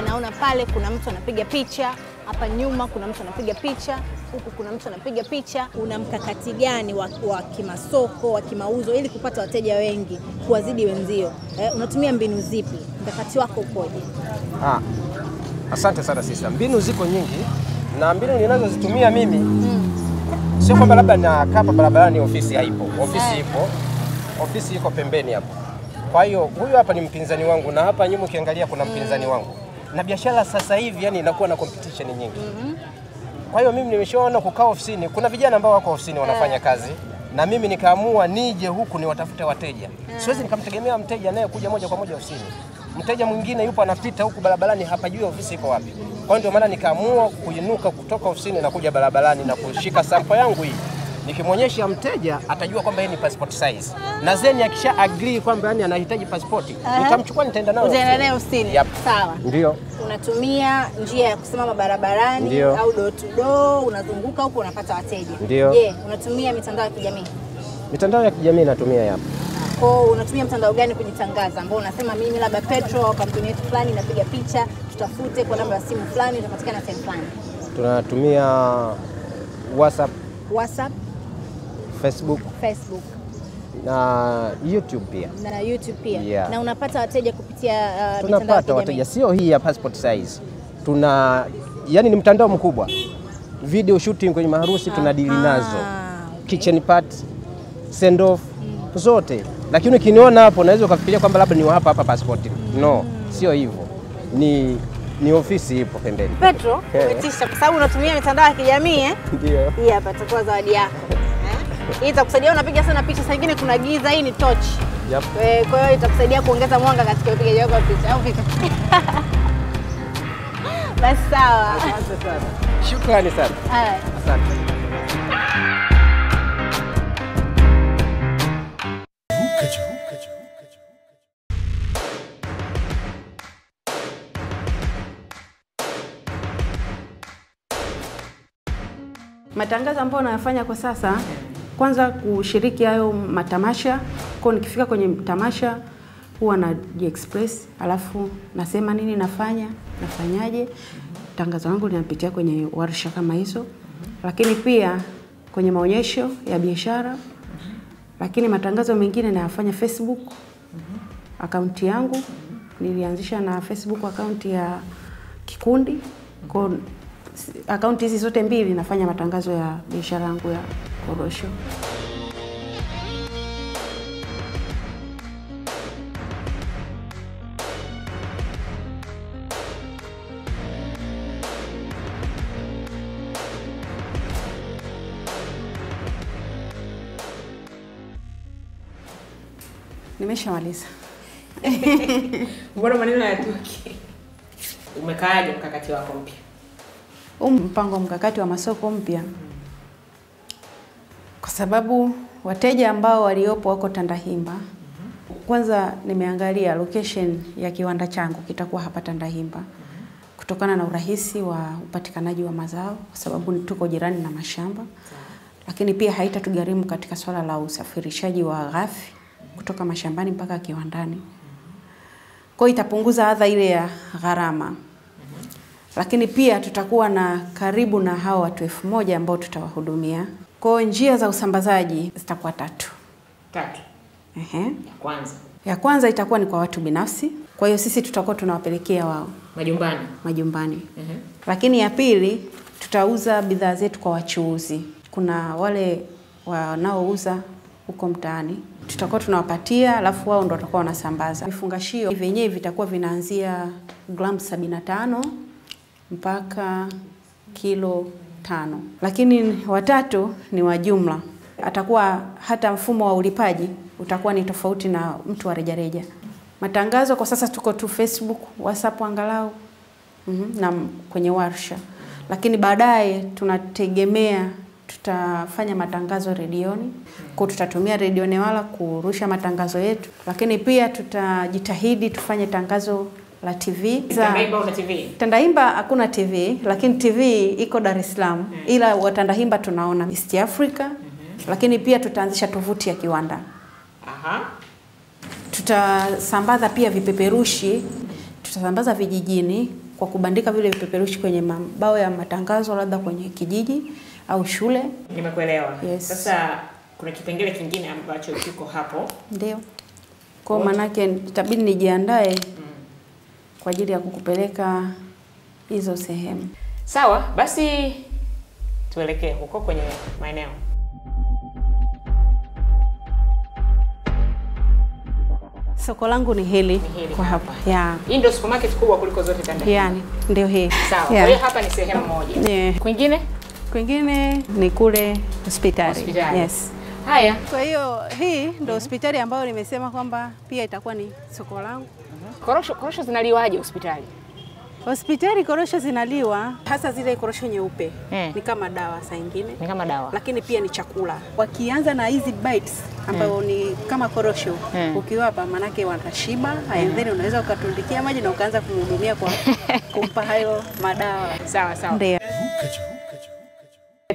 Naona pale kuna mtu anapiga picha, hapa nyuma kuna mtu anapiga picha, huku kuna mtu anapiga picha. Una mkakati gani wa, wa kimasoko wa kimauzo ili kupata wateja wengi kuwazidi wenzio? Eh, unatumia mbinu zipi? Mkakati wako ukoje? Ah, asante sana sisa. Mbinu ziko nyingi na mbinu ninazozitumia mimi sio kwamba labda nakaa hapa barabarani ofisi haipo. Ofisi ipo, ofisi iko pembeni hapo. Kwa hiyo huyu hapa ni mpinzani wangu na hapa nyuma ukiangalia kuna mpinzani wangu, na biashara sasa hivi yani inakuwa na competition nyingi. Kwa hiyo mimi nimeshaona kukaa ofisini, kuna vijana ambao wako ofisini wanafanya kazi na mimi nikaamua nije huku niwatafute wateja. Siwezi nikamtegemea mteja naye kuja moja kwa moja ofisini. Mteja mwingine yupo anapita huku barabarani hapajui ofisi iko wapi. Kwa hiyo ndio maana nikaamua kuinuka kutoka ofisini na kuja barabarani na kushika sampo yangu hii Nikimwonyesha mteja atajua kwamba yeye ni passport size, na zeni akisha agree kwamba yani anahitaji pasipoti, Aha. nitamchukua nitaenda nayo Utaenda naye ofisini. Yep. Sawa. Ndio. Unatumia njia ya kusimama barabarani Ndiyo. au door to door, unazunguka huko unapata wateja. Ndio. Je, unatumia mitandao ya kijamii? Mitandao ya kijamii natumia yapo. Kwa unatumia mtandao gani kujitangaza, ambao unasema mimi labda Petro au kampuni yetu fulani inapiga picha, tutafute kwa namba ya simu fulani, utapatikana sehemu fulani. Tunatumia WhatsApp, WhatsApp, Facebook Facebook na YouTube pia. na YouTube pia. Yeah. Na unapata wateja kupitia uh, mitandao Tunapata wateja, sio hii ya passport size. Tuna yani ni mtandao mkubwa, video shooting kwenye maharusi tunadili nazo, okay. kitchen party, send off mm. zote, lakini ukiniona hapo unaweza ukafikiria kwamba labda ni hapa hapa passport. mm. No, sio hivyo, ni ni ofisi ipo pembeni. Petro, Eh. umetisha kwa sababu unatumia mitandao ya kijamii eh? Ndio. Hii hapa itakuwa zawadi yako. Hii itakusaidia unapiga sana picha, saa nyingine kuna giza, hii ni torch. Yep. E, Kwa hiyo itakusaidia kuongeza mwanga katika upigaji wako wa picha. Au vipi? Basi sawa. Shukrani sana. Asante. Matangazo ambayo unayafanya kwa sasa, kwanza kushiriki hayo matamasha. Kwa nikifika kwenye tamasha huwa na express, alafu nasema nini nafanya, nafanyaje. Tangazo langu linapitia kwenye warsha kama hizo, lakini pia kwenye maonyesho ya biashara, lakini matangazo mengine nayafanya Facebook, akaunti yangu nilianzisha na Facebook akaunti ya kikundi kwa akaunti hizi zote mbili nafanya matangazo ya biashara yangu ya korosho. Nimeshamaliza. Mbona maneno hayatoki? Umekaaje mkakati wako mpya? Huu mpango mkakati wa masoko mpya, kwa sababu wateja ambao waliopo wako Tandahimba, kwanza nimeangalia location ya kiwanda changu kitakuwa hapa Tandahimba kutokana na urahisi wa upatikanaji wa mazao, kwa sababu tuko jirani na mashamba, lakini pia haitatugharimu katika swala la usafirishaji wa ghafi kutoka mashambani mpaka kiwandani. Kwa itapunguza adha ile ya gharama lakini pia tutakuwa na karibu na hao watu elfu moja ambao tutawahudumia. Kwa hiyo njia za usambazaji zitakuwa tatu. Tatu. Ehe. Ya kwanza Ya kwanza itakuwa ni kwa watu binafsi, kwa hiyo sisi tutakuwa tunawapelekea wao majumbani. majumbani. Ehe. Lakini ya pili tutauza bidhaa zetu kwa wachuuzi. Kuna wale wanaouza huko mtaani, tutakuwa tunawapatia, alafu wao ndo watakuwa wanasambaza. Vifungashio vyenyewe vitakuwa vinaanzia gramu 75 mpaka kilo tano, lakini watatu ni wa jumla. Atakuwa hata mfumo wa ulipaji utakuwa ni tofauti na mtu wa rejareja. Matangazo kwa sasa tuko tu Facebook, WhatsApp angalau mm -hmm, na kwenye warsha, lakini baadaye tunategemea tutafanya matangazo redioni, kwa tutatumia redio Newala kurusha matangazo yetu, lakini pia tutajitahidi tufanye tangazo la TV una TV? Tandahimba hakuna TV, lakini TV iko Dar es Salaam, mm. ila watandaimba tunaona East Africa, mm -hmm. lakini pia tutaanzisha tovuti ya kiwanda. Aha. Tutasambaza pia vipeperushi, tutasambaza vijijini kwa kubandika vile vipeperushi kwenye mabao ya matangazo, labda kwenye kijiji au shule. Nimekuelewa. Yes. Sasa kuna kipengele kingine ambacho kiko hapo. Ndio. Kwa manake itabidi nijiandae kwa ajili ya kukupeleka hizo sehemu. Sawa, basi tuelekee huko kwenye maeneo. Soko langu ni hili hili kwa hapa. Ya. Hii ndio supermarket kubwa kuliko zote Tandahimba. Yaani ndio hii. Sawa. Kwa hiyo hapa ni sehemu moja. Yeah. Kwingine? Kwingine ni kule hospitali. Hospitali. Yes. Haya. Kwa hiyo hii ndio hospitali ambayo nimesema kwamba pia itakuwa ni soko langu. Korosho, korosho zinaliwaje hospitali? Hospitali korosho zinaliwa hasa zile korosho nyeupe ni kama dawa saa ingine, ni kama dawa, lakini pia ni chakula. Wakianza na hizi bites ambayo ni kama korosho ukiwapa, manake watashiba and then unaweza ukatundikia maji na ukaanza kumhudumia kwa kumpa hayo madawa. Sawa sawa. Ndio.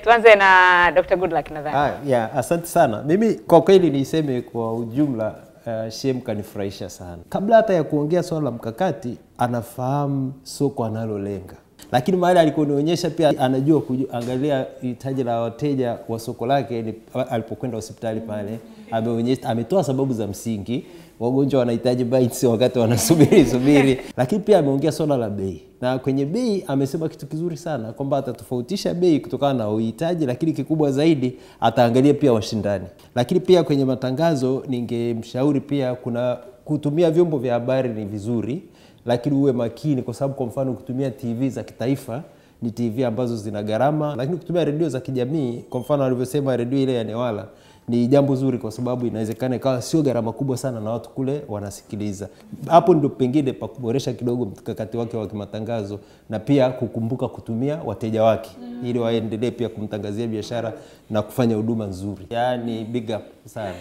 Tuanze na Dr. Goodluck nadhani. Ah, yeah, asante sana. Mimi kwa kweli niseme kwa ujumla uh, Shem kanifurahisha sana. Kabla hata ya kuongea swala la mkakati, anafahamu soko analolenga, lakini mahali alikonionyesha pia anajua kuangalia hitaji la wateja wa soko lake. Alipokwenda hospitali pale, ameonyesha ametoa sababu za msingi. Wagonjwa wanahitaji bites wakati wanasubiri subiri, lakini pia ameongea swala la bei, na kwenye bei amesema kitu kizuri sana kwamba atatofautisha bei kutokana na uhitaji, lakini kikubwa zaidi ataangalia pia washindani. Lakini pia kwenye matangazo, ningemshauri pia kuna kutumia vyombo vya habari ni vizuri, lakini uwe makini, kwa sababu kwa mfano kutumia TV za kitaifa ni TV ambazo zina gharama, lakini kutumia redio za kijamii, kwa mfano alivyosema redio ile ya Newala ni jambo zuri kwa sababu inawezekana ikawa sio gharama kubwa sana na watu kule wanasikiliza. Hapo ndio pengine pa kuboresha kidogo mkakati wake wa kimatangazo na pia kukumbuka kutumia wateja wake mm. ili waendelee pia kumtangazia biashara na kufanya huduma nzuri. Yaani big up sana.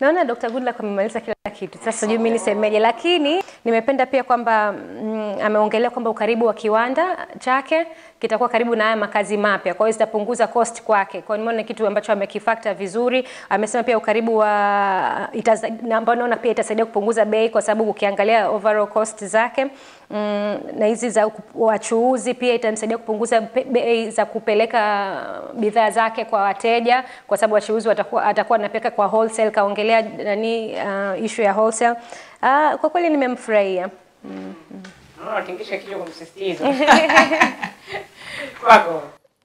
Naona Dr. Goodluck amemaliza kila kitu. Sasa sijui mimi nisemeje, lakini nimependa pia kwamba mm, ameongelea kwamba ukaribu wa kiwanda chake kitakuwa karibu na haya makazi mapya, kwa hiyo zitapunguza cost kwake. Kwa hiyo nimeona kitu ambacho amekifactor vizuri. Amesema pia ukaribu wa ambao naona pia itasaidia kupunguza bei, kwa sababu ukiangalia overall cost zake mm, na hizi za wachuuzi pia itamsaidia kupunguza bei za kupeleka bidhaa zake kwa wateja, kwa sababu wachuuzi watakuwa atakuwa anapeleka kwa wholesale. Kaongelea nani uh, issue ya wholesale. Uh, kwa kweli nimemfurahia. mm. Natingisha kichwa kwa msisitizo. Kwako.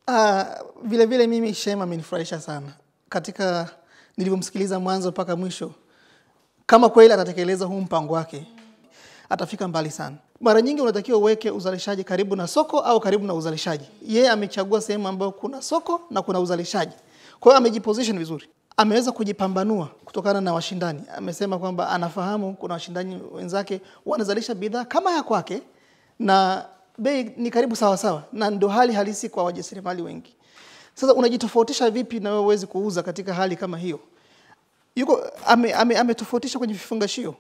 Uh, vile vile mimi Shema amenifurahisha sana katika nilivyomsikiliza mwanzo mpaka mwisho. Kama kweli atatekeleza huu mpango wake, atafika mbali sana. Mara nyingi unatakiwa uweke uzalishaji karibu na soko au karibu na uzalishaji. Yeye amechagua sehemu ambayo kuna soko na kuna uzalishaji, kwa hiyo amejiposition vizuri ameweza kujipambanua kutokana na washindani. Amesema kwamba anafahamu kuna washindani wenzake wanazalisha bidhaa kama ya kwake na bei ni karibu sawa sawa, na ndio hali halisi kwa wajasiriamali wengi. Sasa unajitofautisha vipi na wewe uwezi kuuza katika hali kama hiyo? Yuko ametofautisha ame, ame kwenye vifungashio.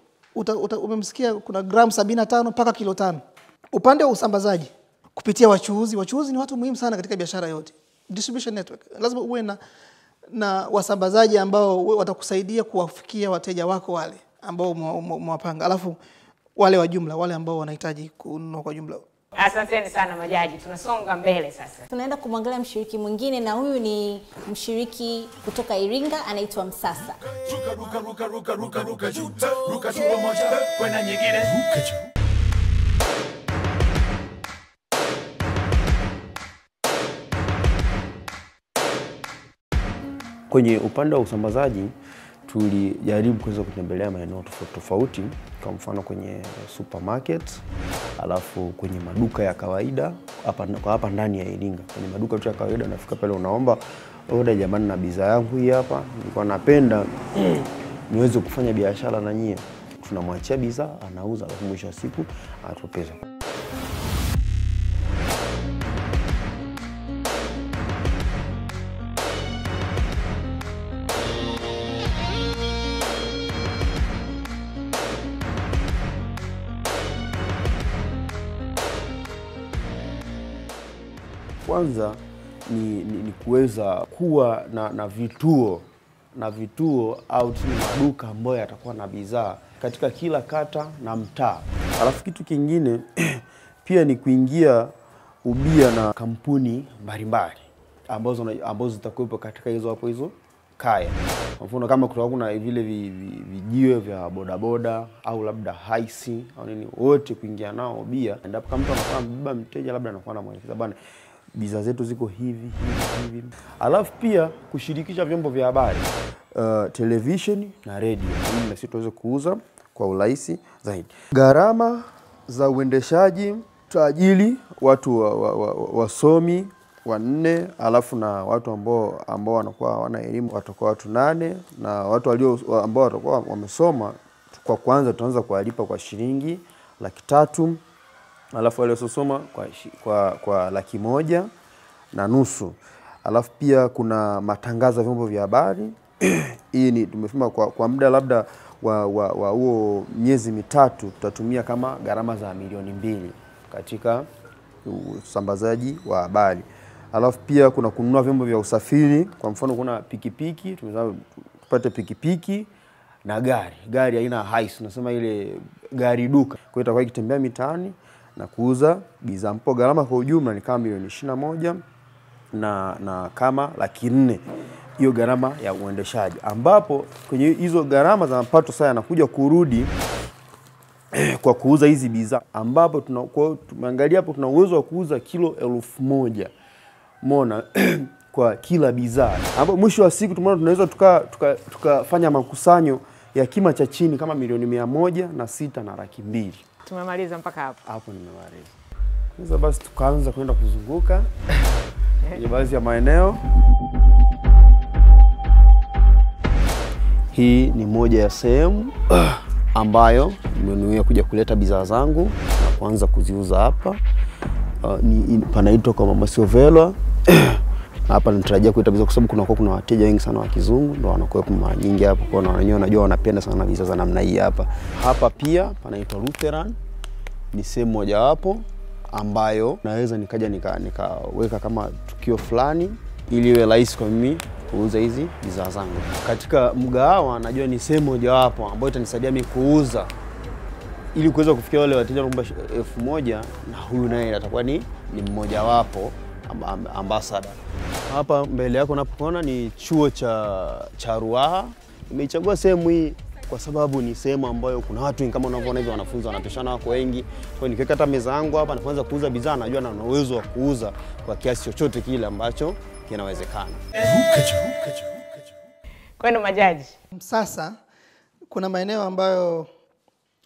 Umemsikia kuna gramu 75 mpaka kilo tano. Upande wa usambazaji kupitia wachuuzi, wachuuzi ni watu muhimu sana katika biashara yote. Distribution network lazima uwe na na wasambazaji ambao watakusaidia kuwafikia wateja wako wale ambao umewapanga, alafu wale wa jumla, wale ambao wanahitaji kununua kwa jumla. Asanteni sana majaji, tunasonga mbele sasa. Tunaenda kumwangalia mshiriki mwingine, na huyu ni mshiriki kutoka Iringa, anaitwa Msasa. Ruka, ruka, ruka, ruka, ruka, ruka ruka, ruka ruka, ruka, ruka, ruka, ruka juu. Kwenye upande wa usambazaji tulijaribu kuweza kutembelea maeneo tofauti tofauti, kwa mfano kwenye supermarket, alafu kwenye maduka ya kawaida hapa kwa hapa ndani ya Iringa. Kwenye maduka tu ya kawaida nafika pale unaomba oda, jamani, na bidhaa yangu hii hapa, nilikuwa napenda niweze kufanya biashara na nyie. Tunamwachia bidhaa anauza, alafu mwisho wa siku anatupa pesa. Kwanza ni, ni, ni kuweza kuwa na, na vituo na vituo au maduka ambayo yatakuwa na bidhaa katika kila kata na mtaa. Alafu kitu kingine pia ni kuingia ubia na kampuni mbalimbali ambazo ambazo zitakuwepo katika hizo hapo hizo kaya. Kwa mfano kama kutakuwa kuna vile vi- vi- vijiwe vya bodaboda au labda haisi au nini, wote kuingia nao ubia, endapo kama mtu anakuwa amebeba mteja, labda anakuwa anamwelekeza bana, bidhaa zetu ziko hivi hivi hivi. Alafu pia kushirikisha vyombo vya habari uh, televisheni na redio, ili na sisi tuweze kuuza kwa urahisi zaidi. Gharama za uendeshaji tutaajili watu wasomi wa, wa, wa wanne, alafu na watu ambao ambao wanakuwa hawana elimu watakuwa watu nane, na watu walio ambao watakuwa wamesoma, kwa kwanza tutaanza kuwalipa kwa shilingi laki tatu alafu wale kwa, kwa, kwa laki moja na nusu. Alafu pia kuna matangazo ya vyombo vya habari hii ni tumesema kwa, kwa muda labda wa wa wa uo miezi mitatu tutatumia kama gharama za milioni mbili katika usambazaji wa habari. Alafu pia kuna kununua vyombo vya usafiri, kwa mfano kuna pikipiki, tupate pikipiki na gari, gari aina ya Hiace, tunasema ile gari duka. Kwa hiyo itakuwa ikitembea mitaani na kuuza bidhaa. Mpo gharama kwa ujumla ni kama milioni ishirini na moja na, na kama laki nne. Hiyo gharama ya uendeshaji, ambapo kwenye hizo gharama za mapato sasa yanakuja kurudi kwa kuuza hizi bidhaa, ambapo tumeangalia hapo tuna uwezo wa kuuza kilo elfu moja. Mona kwa kila bidhaa, ambapo mwisho wa siku tumeona tunaweza tukafanya tuka, tuka makusanyo ya kima cha chini kama milioni mia moja na sita na laki mbili. Tumemaliza mpaka hapo. Hapo nimemaliza. Sasa basi tukaanza kwenda kuzunguka kwenye baadhi ya maeneo. Hii ni moja ya sehemu ambayo nimenuia kuja kuleta bidhaa zangu na kuanza kuziuza hapa. Uh, panaitwa kwa Mama Siovela na hapa natarajia kuita vizuri, kwa sababu kunakuwa kuna wateja wengi sana wa kizungu ndio wanakuwepo mara nyingi hapo, kwa na wenyewe najua wanapenda sana bidhaa za namna hii hapa. Hapa pia panaitwa Lutheran, ni sehemu mojawapo ambayo naweza nikaja nikaweka nika- kama tukio fulani ili iwe rahisi kwa mimi kuuza hizi bidhaa zangu. Katika mgahawa najua ni sehemu mojawapo ambayo itanisaidia mimi kuuza ili kuweza kufikia wale wateja shi- elfu moja na huyu naye atakuwa ni, ni mmojawapo ambassador. Hapa mbele yako unapoona ni chuo cha, cha Ruaha. Nimeichagua sehemu hii kwa sababu ni sehemu ambayo kuna watu wengi kama unavyoona hivi wanafunzi wanapishana wako wengi. Kwa hiyo nikiweka hata meza yangu hapa na kuanza kuuza bidhaa, najua na na uwezo wa kuuza kwa kiasi chochote kile ambacho kinawezekana. Kwenu majaji. Sasa kuna maeneo ambayo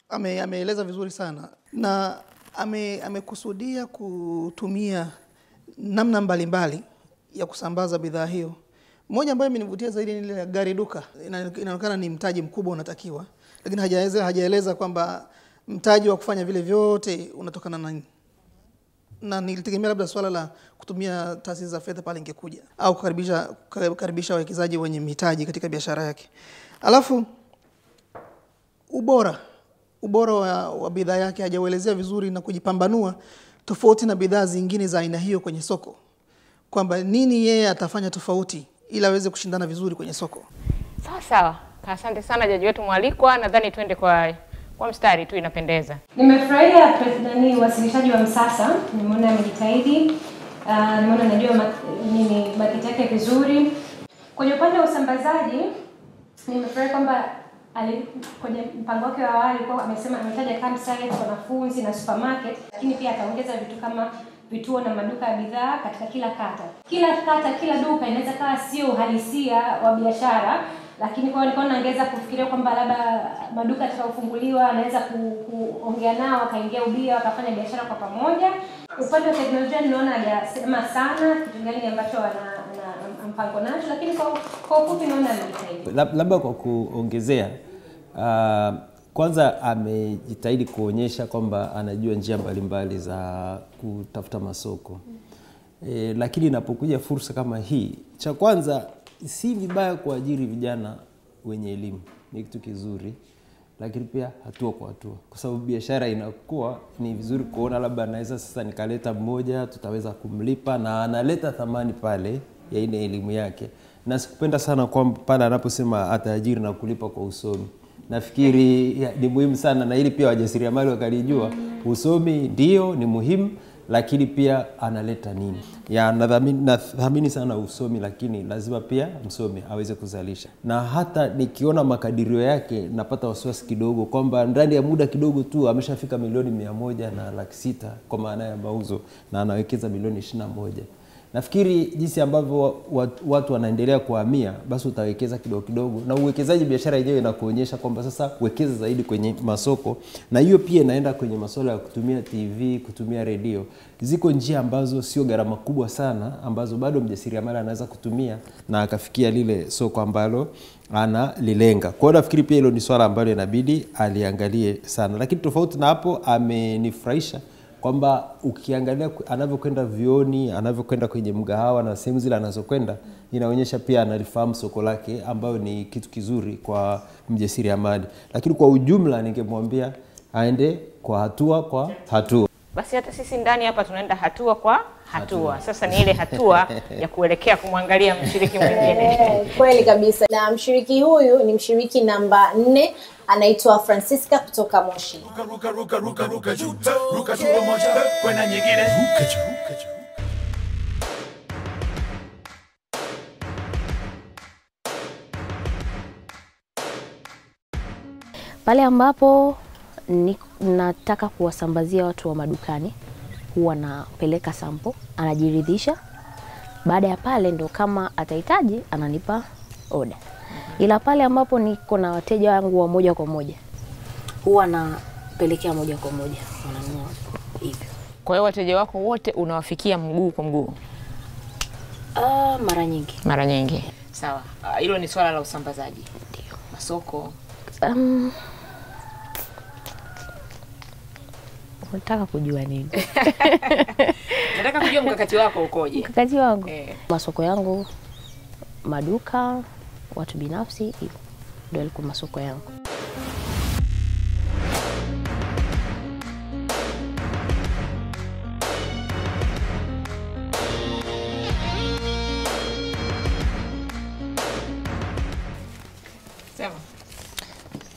ame, ameeleza vizuri sana na ame, amekusudia kutumia namna mbalimbali mbali ya kusambaza bidhaa hiyo. Moja ambayo imenivutia zaidi ni ile gari duka. Inaonekana ni mtaji mkubwa unatakiwa, lakini hajaeleza hajaeleza kwamba mtaji wa kufanya vile vyote unatokana na nini na nilitegemea labda swala la kutumia taasisi za fedha pale ingekuja au kukaribisha kukaribisha wawekezaji wenye mitaji katika biashara yake. Alafu ubora ubora wa, wa bidhaa yake hajauelezea vizuri na kujipambanua tofauti na bidhaa zingine za aina hiyo kwenye soko, kwamba nini yeye atafanya tofauti ili aweze kushindana vizuri kwenye soko. Sawa sawa, asante sana jaji wetu mwalikwa. Nadhani twende kwa kwa mstari tu, inapendeza. Nimefurahia nani wasilishaji wa Msasa, nimeona amejitahidi, uh, nimeona najua ma, nini bakiti yake vizuri. Kwenye upande wa usambazaji nimefurahi kwamba ali- kwenye mpango wake wa awali kwa amesema ametaja campsite, wanafunzi na supermarket, lakini pia ataongeza vitu kama vituo na maduka ya bidhaa katika kila kata. Kila kata, kila duka inaweza kawa sio uhalisia wa biashara, lakini kwa hiyo nikaona kufikiria kwamba labda maduka yatakayofunguliwa anaweza ku, kuongea nao akaingia ubia wakafanya biashara kwa pamoja. Upande wa teknolojia ninaona hajasema sana kitu gani ambacho ana, ana mpango nacho, lakini kwa kwa ufupi naona amejitahidi. Labda kwa kuongezea uh, kwanza amejitahidi kuonyesha kwamba anajua njia mbalimbali za kutafuta masoko. E, lakini inapokuja fursa kama hii, cha kwanza si vibaya kuajiri vijana wenye elimu, ni kitu kizuri, lakini pia hatua kwa hatua, kwa sababu biashara inakuwa, ni vizuri kuona labda anaweza sasa nikaleta mmoja, tutaweza kumlipa na analeta thamani pale ya ile elimu yake, na sikupenda sana kwamba pale anaposema ataajiri na kulipa kwa usomi. Nafikiri ni muhimu sana na ili pia wajasiriamali wakalijua. Usomi ndio ni muhimu lakini pia analeta nini? Ya nadhamini, na sana usomi lakini lazima pia msomi aweze kuzalisha. Na hata nikiona makadirio yake napata wasiwasi kidogo kwamba ndani ya muda kidogo tu ameshafika milioni mia moja na laki sita kwa maana ya mauzo na anawekeza milioni ishirina moja nafikiri jinsi ambavyo watu, wanaendelea kuhamia basi utawekeza kidogo kidogo. Na uwekezaji biashara yenyewe inakuonyesha kwamba sasa wekeza zaidi kwenye masoko. Na hiyo pia inaenda kwenye masuala ya kutumia tv kutumia redio. Ziko njia ambazo sio gharama kubwa sana ambazo bado mjasiriamali anaweza kutumia na akafikia lile soko ambalo analilenga. Kwa hiyo nafikiri pia hilo ni swala ambalo inabidi aliangalie sana. Lakini tofauti na hapo amenifurahisha kwamba ukiangalia anavyokwenda vioni, anavyokwenda kwenye mgahawa na sehemu zile anazokwenda, inaonyesha pia analifahamu soko lake, ambayo ni kitu kizuri kwa mjasiriamali. Lakini kwa ujumla, ningemwambia aende kwa hatua kwa hatua. Basi hata sisi ndani hapa tunaenda hatua kwa hatua. hatua. Sasa ni ile hatua ya kuelekea kumwangalia mshiriki mwingine. Kweli kabisa na mshiriki huyu ni mshiriki namba nne anaitwa francisca kutoka moshi. Ruka ruka ruka ruka juu. Ruka juu moja kwenda nyingine. Ruka juu ruka Pale ambapo ni, nataka kuwasambazia watu wa madukani, huwa napeleka sampo, anajiridhisha. Baada ya pale ndo kama atahitaji ananipa oda, ila pale ambapo niko na wateja wangu wa moja kwa moja, huwa napelekea moja kwa moja, wananunua hivyo. Kwa hiyo wateja wako wote unawafikia mguu kwa mguu? Ah, mara nyingi. Mara nyingi. Sawa. Hilo Hilo ni swala la usambazaji. Ndio. Masoko. Um, unataka kujua nini? Nataka kujua mkakati wako ukoje. Mkakati wangu Eh. masoko yangu, maduka, watu binafsi, hivyo ndio yalikuwa masoko yangu. Sema.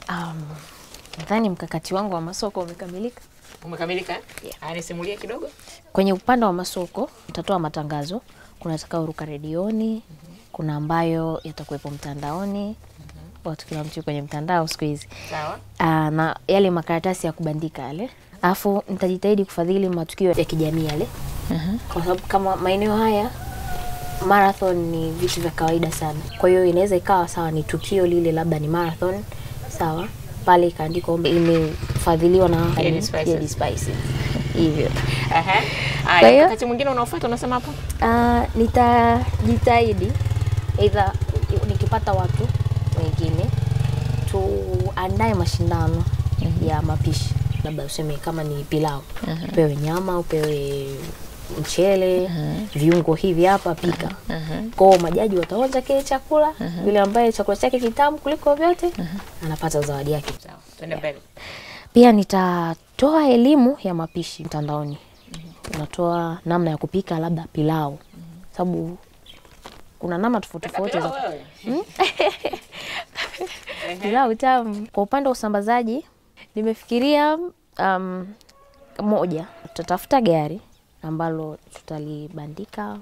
Um, nadhani mkakati wangu wa masoko umekamilika. Umekamilika? Yeah. Aya, nisimulie kidogo. Kwenye upande wa masoko utatoa matangazo, kuna atakaoruka redioni, kuna ambayo yatakuwepo mtandaoni, watu kila mtu kwenye mtandao siku hizi. Sawa. Ah, na yale makaratasi ya kubandika yale, alafu nitajitahidi kufadhili matukio ya kijamii yale, kwa sababu kama maeneo haya marathon ni vitu vya kawaida sana. Kwa hiyo inaweza ikawa sawa ni tukio lile, labda ni marathon, sawa pale ikaandikwa imefadhiliwa na Yedi Spices. Yedi Spices. hivyo. Aya, wakati mwingine unaofuata unasema hapo? Ah, nitajitahidi aidha nikipata watu wengine tuandae mashindano mm -hmm. ya mapishi, labda useme kama ni pilau, uh -huh. upewe nyama, upewe mchele, uh -huh. viungo hivi hapa, pika. Uh -huh. Kwao majaji wataonja kile chakula, yule ambaye chakula chake kitamu kuliko vyote uh -huh. anapata zawadi yake. Twende mbele. Pia nitatoa elimu ya mapishi mtandaoni. Mm -hmm. Unatoa namna ya kupika labda pilau, mm -hmm. sababu kuna nama tofauti tofauti za Hmm? pilau tamu. Kwa upande wa usambazaji, nimefikiria um, moja, tutatafuta gari ambalo tutalibandika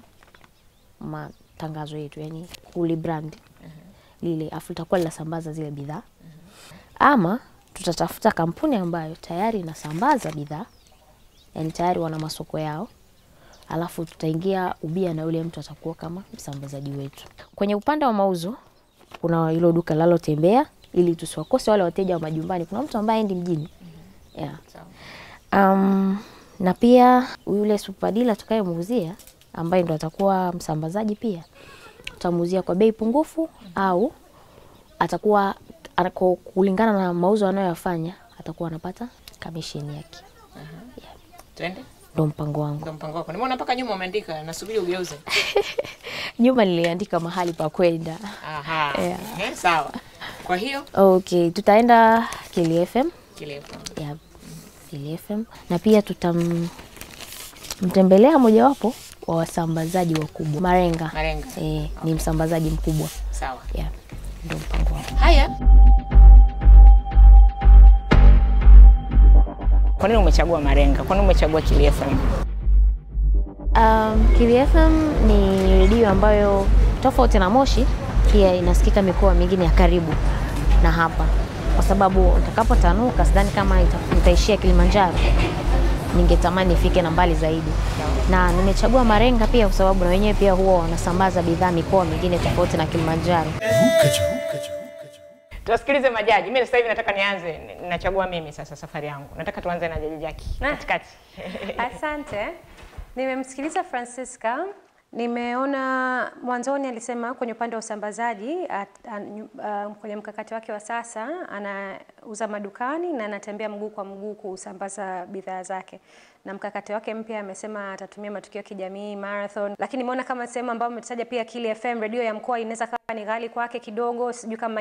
matangazo yetu, yani kulibrand lile, afu litakuwa linasambaza zile bidhaa. Ama tutatafuta kampuni ambayo tayari inasambaza bidhaa, yani tayari wana masoko yao, alafu tutaingia ubia na yule mtu atakuwa kama msambazaji wetu. Kwenye upande wa mauzo, kuna hilo duka lalotembea ili tusiwakose wale wateja wa majumbani. Kuna mtu ambaye endi mjini yeah. Um, na pia yule supadila tutakayemuuzia ambaye ndo atakuwa msambazaji pia tutamuuzia kwa bei pungufu au atakuwa anako, kulingana na mauzo anayoyafanya atakuwa anapata kamisheni yake. Twende. Ndo mpango wangu. Ndo mpango wako. Nimeona mpaka nyuma umeandika, nasubiri ugeuze. Nyuma niliandika mahali pa kwenda. Aha. Yeah. Eh, sawa. Kwa hiyo Okay, tutaenda Kili FM. Kili FM. Yeah, Kili FM na pia tutamtembelea mojawapo wa wasambazaji wakubwa Marenga. Marenga. Eh, ni msambazaji mkubwa. Sawa. Yeah, ndo mpango wangu. Haya. Kwa nini umechagua Marenga? Kwa nini umechagua Kili FM? Um, Kili FM ni redio ambayo tofauti na Moshi pia inasikika mikoa mingine ya karibu na hapa, kwa sababu nitakapotanuka sidhani kama itaishia nitaishia Kilimanjaro. Ningetamani ifike na mbali zaidi, na nimechagua Marenga pia kwa sababu na wenyewe pia huwa wanasambaza bidhaa mikoa mingine tofauti na Kilimanjaro. Tuwasikilize majaji. Mimi sasa hivi nataka nianze, ni- nachagua mimi sasa safari yangu. Nataka tuanze na Jaji Jaki katikati. Asante. Nimemsikiliza Francisca. Nimeona mwanzoni alisema kwenye upande wa usambazaji at, uh, kwenye mkakati wake wa sasa anauza madukani na anatembea mguu kwa mguu kusambaza bidhaa zake, na mkakati wake mpya amesema atatumia matukio ya kijamii marathon, lakini nimeona kama sehemu ambayo umetaja pia Kili FM redio ya mkoa inaweza kama ni ghali kwake kidogo, sijui kama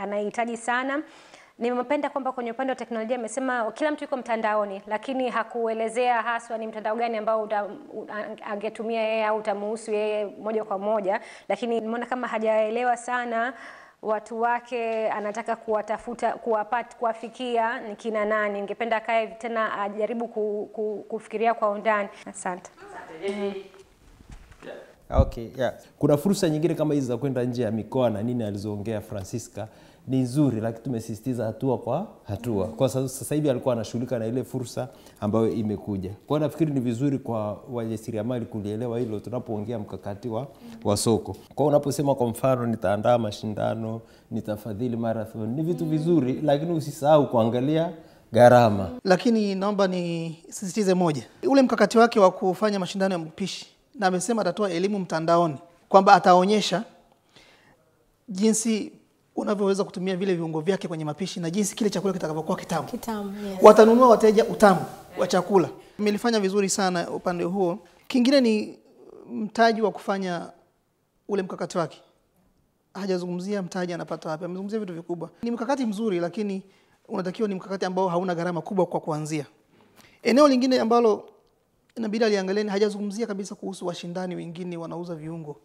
anahitaji sana. Nimependa kwamba kwenye upande wa teknolojia amesema kila mtu yuko mtandaoni, lakini hakuelezea haswa ni mtandao gani ambao angetumia yeye au utamuhusu yeye moja kwa moja, lakini nimeona kama hajaelewa sana watu wake, anataka kuwatafuta kuwapata, kuwafikia ni kina nani. Ningependa akae tena ajaribu ku, ku, kufikiria kwa undani. Asante. Okay, yeah. Kuna fursa nyingine kama hizi za kwenda nje ya mikoa na nini alizoongea Francisca ni nzuri, lakini tumesisitiza hatua kwa hatua. Kwa sasa hivi alikuwa anashughulika na ile fursa ambayo imekuja. Kwa nafikiri ni vizuri kwa wajasiriamali kulielewa hilo tunapoongea mkakati wa, wa soko. Kwa unaposema kwa mfano nitaandaa mashindano, nitafadhili marathon, ni vitu vizuri, lakini usisahau kuangalia gharama. lakini naomba nisisitize moja, ule mkakati wake wa kufanya mashindano ya mpishi, na amesema atatoa elimu mtandaoni, kwamba ataonyesha jinsi unavyoweza kutumia vile viungo vyake kwenye mapishi na jinsi kile chakula kitakavyokuwa kitamu. Kitamu, yes. Watanunua wateja utamu wa chakula. Imelifanya vizuri sana upande huo. Kingine ni mtaji wa kufanya ule mkakati wake. Hajazungumzia mtaji anapata wapi, amezungumzia vitu vikubwa. Ni mkakati mzuri, lakini unatakiwa ni mkakati ambao hauna gharama kubwa kwa kuanzia. Eneo lingine ambalo inabidi aliangalieni, hajazungumzia kabisa kuhusu washindani wengine wanauza viungo,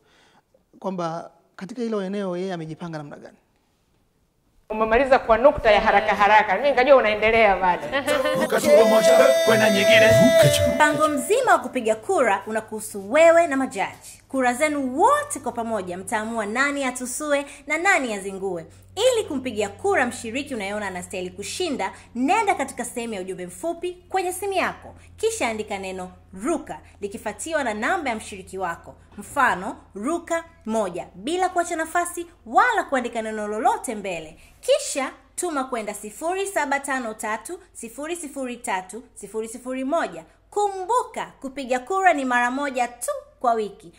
kwamba katika hilo eneo yeye amejipanga namna gani. Umemaliza kwa nukta ya haraka haraka, mimi nikajua unaendelea bado. kwenda nyingine Mpango mzima wa kupiga kura unakuhusu wewe na majaji. Kura zenu wote kwa pamoja mtaamua nani atusue na nani azingue. Ili kumpigia kura mshiriki unayeona anastahili kushinda, nenda katika sehemu ya ujumbe mfupi kwenye simu yako, kisha andika neno ruka likifuatiwa na namba ya mshiriki wako, mfano ruka moja, bila kuacha nafasi wala kuandika neno lolote mbele, kisha tuma kwenda 0753003001. Kumbuka kupiga kura ni mara moja tu kwa wiki.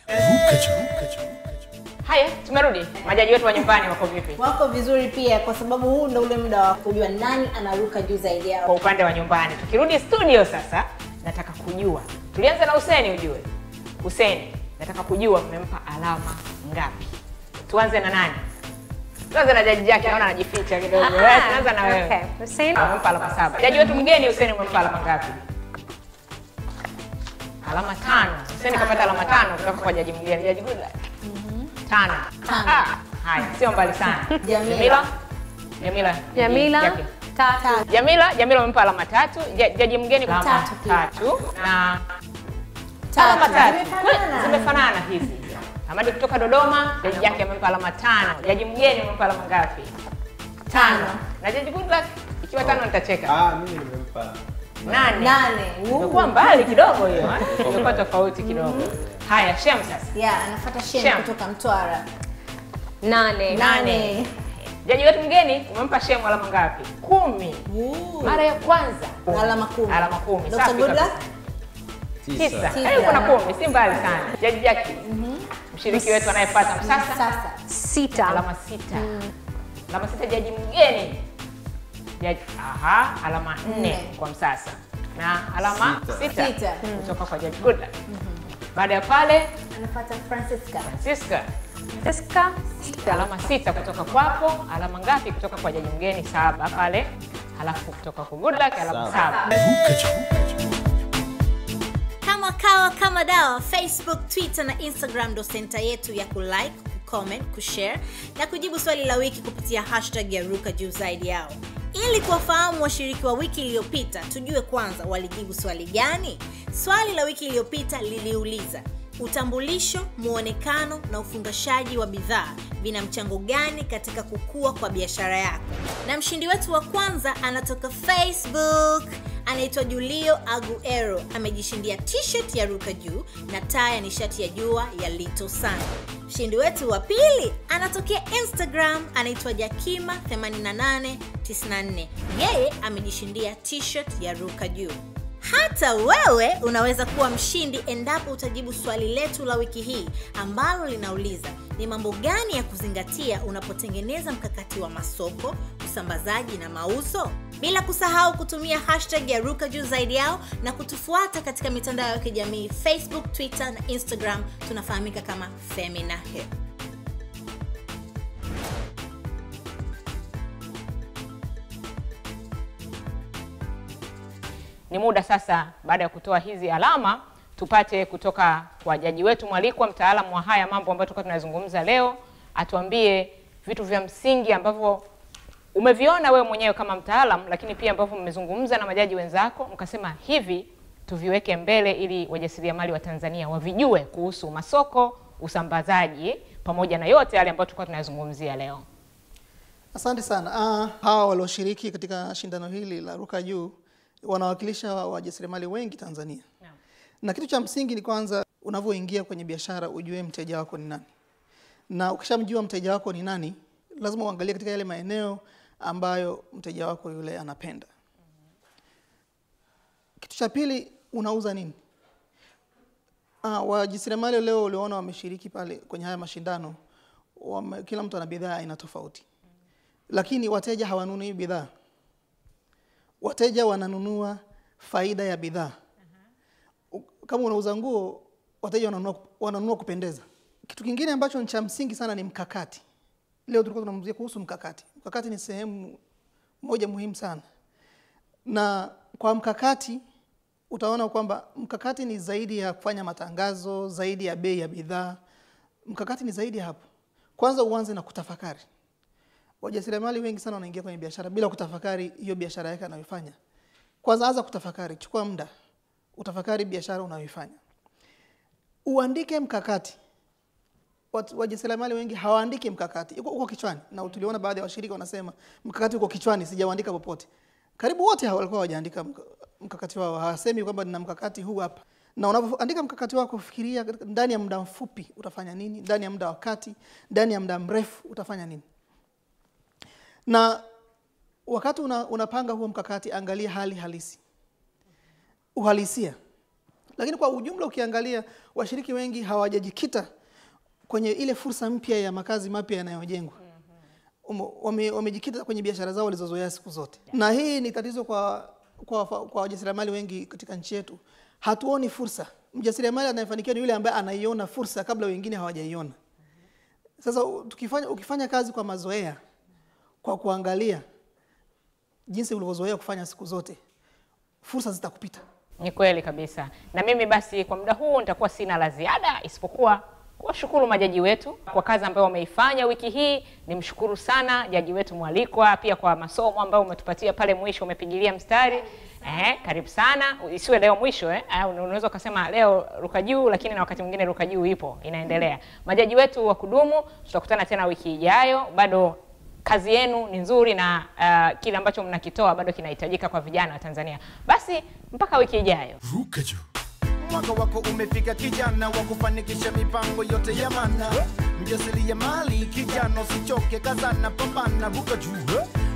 Haya, tumerudi. Majaji wetu wa nyumbani wako vipi? Wako vizuri pia, kwa sababu huu ndo ule muda wa kujua nani anaruka juu zaidi yao. Kwa upande wa nyumbani, tukirudi studio sasa, nataka kujua, tulianza na Huseni. Ujue Huseni, nataka kujua mmempa alama ngapi? Tuanze na nani? Tuanze na jaji yake, naona anajificha kidogo. Eh, Tuanza na wewe. okay. Huseni. Umempa alama saba. Jaji wetu mgeni Huseni, umempa alama ngapi? Alama tano. Sasa nikapata alama tano kutoka kwa jaji mgeni. Jaji Goodluck. Tano. Ah, haya, sio mbali sana. Jamila. Jamila. Jamila. Jamila, tatu. Jamila, Jamila umempa alama tatu. Jaji mgeni kwa Tatu tatu na alama tatu. Zimefanana hizi. Hamadi kutoka Dodoma, jaji yake amempa alama tano. Jaji mgeni amempa alama ngapi? Tano. Na jaji Goodluck ikiwa tano nitacheka. Ah, mimi nimempa Nane. Nane. Imekuwa mbali kidogo hiyo, eh? imekuwa tofauti kidogo. Haya, Shem sasa. Yeah, anafuata Shem Shem. kutoka Mtwara. Nane. Nane. Jaji wetu mgeni umempa Shem alama ngapi? Kumi. Mara ya kwanza. Alama kumi. Alama kumi. Dr. Goodluck? Tisa. Tisa. Karibu na kumi, si mbali sana. Jaji Jackie. Mshiriki wetu anayefuata sasa. Sasa. Sita. Alama sita. Alama sita jaji mgeni. Jaji, aha, alama nne Nne. kwa msasa. Na alama sita, Sita. kutoka kwa Jaji Goodluck. Baada ya pale Anafuata Francisca. Francisca Jessica. alama sita kutoka kwako. Alama ngapi kutoka kwa jaji mgeni? Saba pale, halafu kutoka kwa Goodluck alama saba. Kama kawa kama dawa, Facebook, Twitter na Instagram ndo senta yetu ya kulike, kucomment, kushare na kujibu swali la wiki kupitia hashtag ya ruka juu zaidi yao. Ili kuwafahamu washiriki wa wiki iliyopita, tujue kwanza walijibu swali gani. Swali la wiki iliyopita liliuliza utambulisho, muonekano na ufungashaji wa bidhaa vina mchango gani katika kukua kwa biashara yako? Na mshindi wetu wa kwanza anatoka Facebook anaitwa Julio Aguero amejishindia t-shirt ya ruka juu na taa ya nishati ya jua ya Lito Sun. Mshindi wetu wa pili anatokea Instagram anaitwa Jakima8894. Yeye amejishindia t-shirt ya ruka juu. Hata wewe unaweza kuwa mshindi endapo utajibu swali letu la wiki hii ambalo linauliza ni mambo gani ya kuzingatia unapotengeneza mkakati wa masoko, usambazaji na mauzo, bila kusahau kutumia hashtag ya ruka juu zaidi yao na kutufuata katika mitandao ya kijamii Facebook, Twitter na Instagram. Tunafahamika kama Femina Hip. Ni muda sasa, baada ya kutoa hizi alama, tupate kutoka kwa jaji wetu mwalikwa, mtaalamu wa haya mambo ambayo tulikuwa tunazungumza leo, atuambie vitu vya msingi ambavyo umeviona wewe mwenyewe kama mtaalamu, lakini pia ambavyo mmezungumza na majaji wenzako mkasema hivi tuviweke mbele ili wajasiriamali wa Tanzania wavijue kuhusu masoko, usambazaji, pamoja na yote yale ambayo tulikuwa tunayazungumzia leo. Asante sana. Ah, hawa walioshiriki katika shindano hili la ruka juu wanawakilisha wajasiriamali wengi Tanzania. Na kitu cha msingi ni kwanza, unavyoingia kwenye biashara ujue mteja wako ni nani, na ukishamjua mteja wako ni nani, lazima uangalie katika yale maeneo ambayo mteja wako yule anapenda. Kitu cha pili, unauza nini? Ah, wajasiriamali leo uliona wameshiriki pale kwenye haya mashindano wame, kila mtu ana bidhaa aina tofauti, lakini wateja hawanunui bidhaa wateja wananunua faida ya bidhaa. Kama unauza nguo, wateja wananunua, wananunua kupendeza. Kitu kingine ambacho ni cha msingi sana ni mkakati. Leo tulikuwa tunamzungumzia kuhusu mkakati. Mkakati ni sehemu moja muhimu sana, na kwa mkakati utaona kwamba mkakati ni zaidi ya kufanya matangazo, zaidi ya bei ya bidhaa. Mkakati ni zaidi ya hapo. Kwanza uanze na kutafakari. Wajasiriamali wengi sana wanaingia kwenye biashara bila kutafakari hiyo biashara yake anayoifanya. Kwanza anza kutafakari, chukua muda utafakari biashara unayoifanya, uandike mkakati. Wajasiriamali wengi hawaandiki mkakati, uko uko kichwani, na tuliona baadhi ya washirika wanasema mkakati uko kichwani, sijauandika popote. Karibu wote walikuwa hawajaandika mkakati wao, hawasemi kwamba nina mkakati huu hapa. Na unapoandika mkakati wako, fikiria ndani ya muda mfupi utafanya nini, ndani ya muda wa kati, ndani ya muda mrefu utafanya nini na wakati una, unapanga huo mkakati angalia hali halisi. Uhalisia. Lakini kwa ujumla ukiangalia washiriki wengi hawajajikita kwenye ile fursa mpya ya makazi mapya yanayojengwa. Wame- wamejikita kwenye biashara zao walizozoea siku zote. Yeah. na hii ni tatizo kwa kwa, kwa wajasiriamali wengi katika nchi yetu. Hatuoni fursa. Mjasiriamali anayefanikiwa ni yule ambaye anaiona fursa kabla wengine hawajaiona. Sasa tukifanya, ukifanya kazi kwa mazoea kwa kuangalia jinsi ulivyozoea kufanya siku zote, fursa zitakupita. Ni kweli kabisa. Na mimi basi kwa muda huu nitakuwa sina la ziada isipokuwa kuwashukuru majaji wetu kwa kazi ambayo wameifanya wiki hii. Nimshukuru sana jaji wetu mwalikwa, pia kwa masomo ambayo umetupatia pale mwisho, umepigilia mstari. Eh, karibu sana. Isiwe leo mwisho eh. Unaweza ukasema leo ruka juu, lakini na wakati mwingine ruka juu ipo inaendelea. Majaji wetu wa kudumu, tutakutana tena wiki ijayo. Bado kazi yenu ni nzuri na uh, kile ambacho mnakitoa bado kinahitajika kwa vijana wa Tanzania. Basi mpaka wiki ijayo. Ruka juu. Mwaka wako umefika kijana wa kufanikisha mipango yote ya maana. Mjasiriamali kijana, usichoke, kazana, pambana, ruka juu.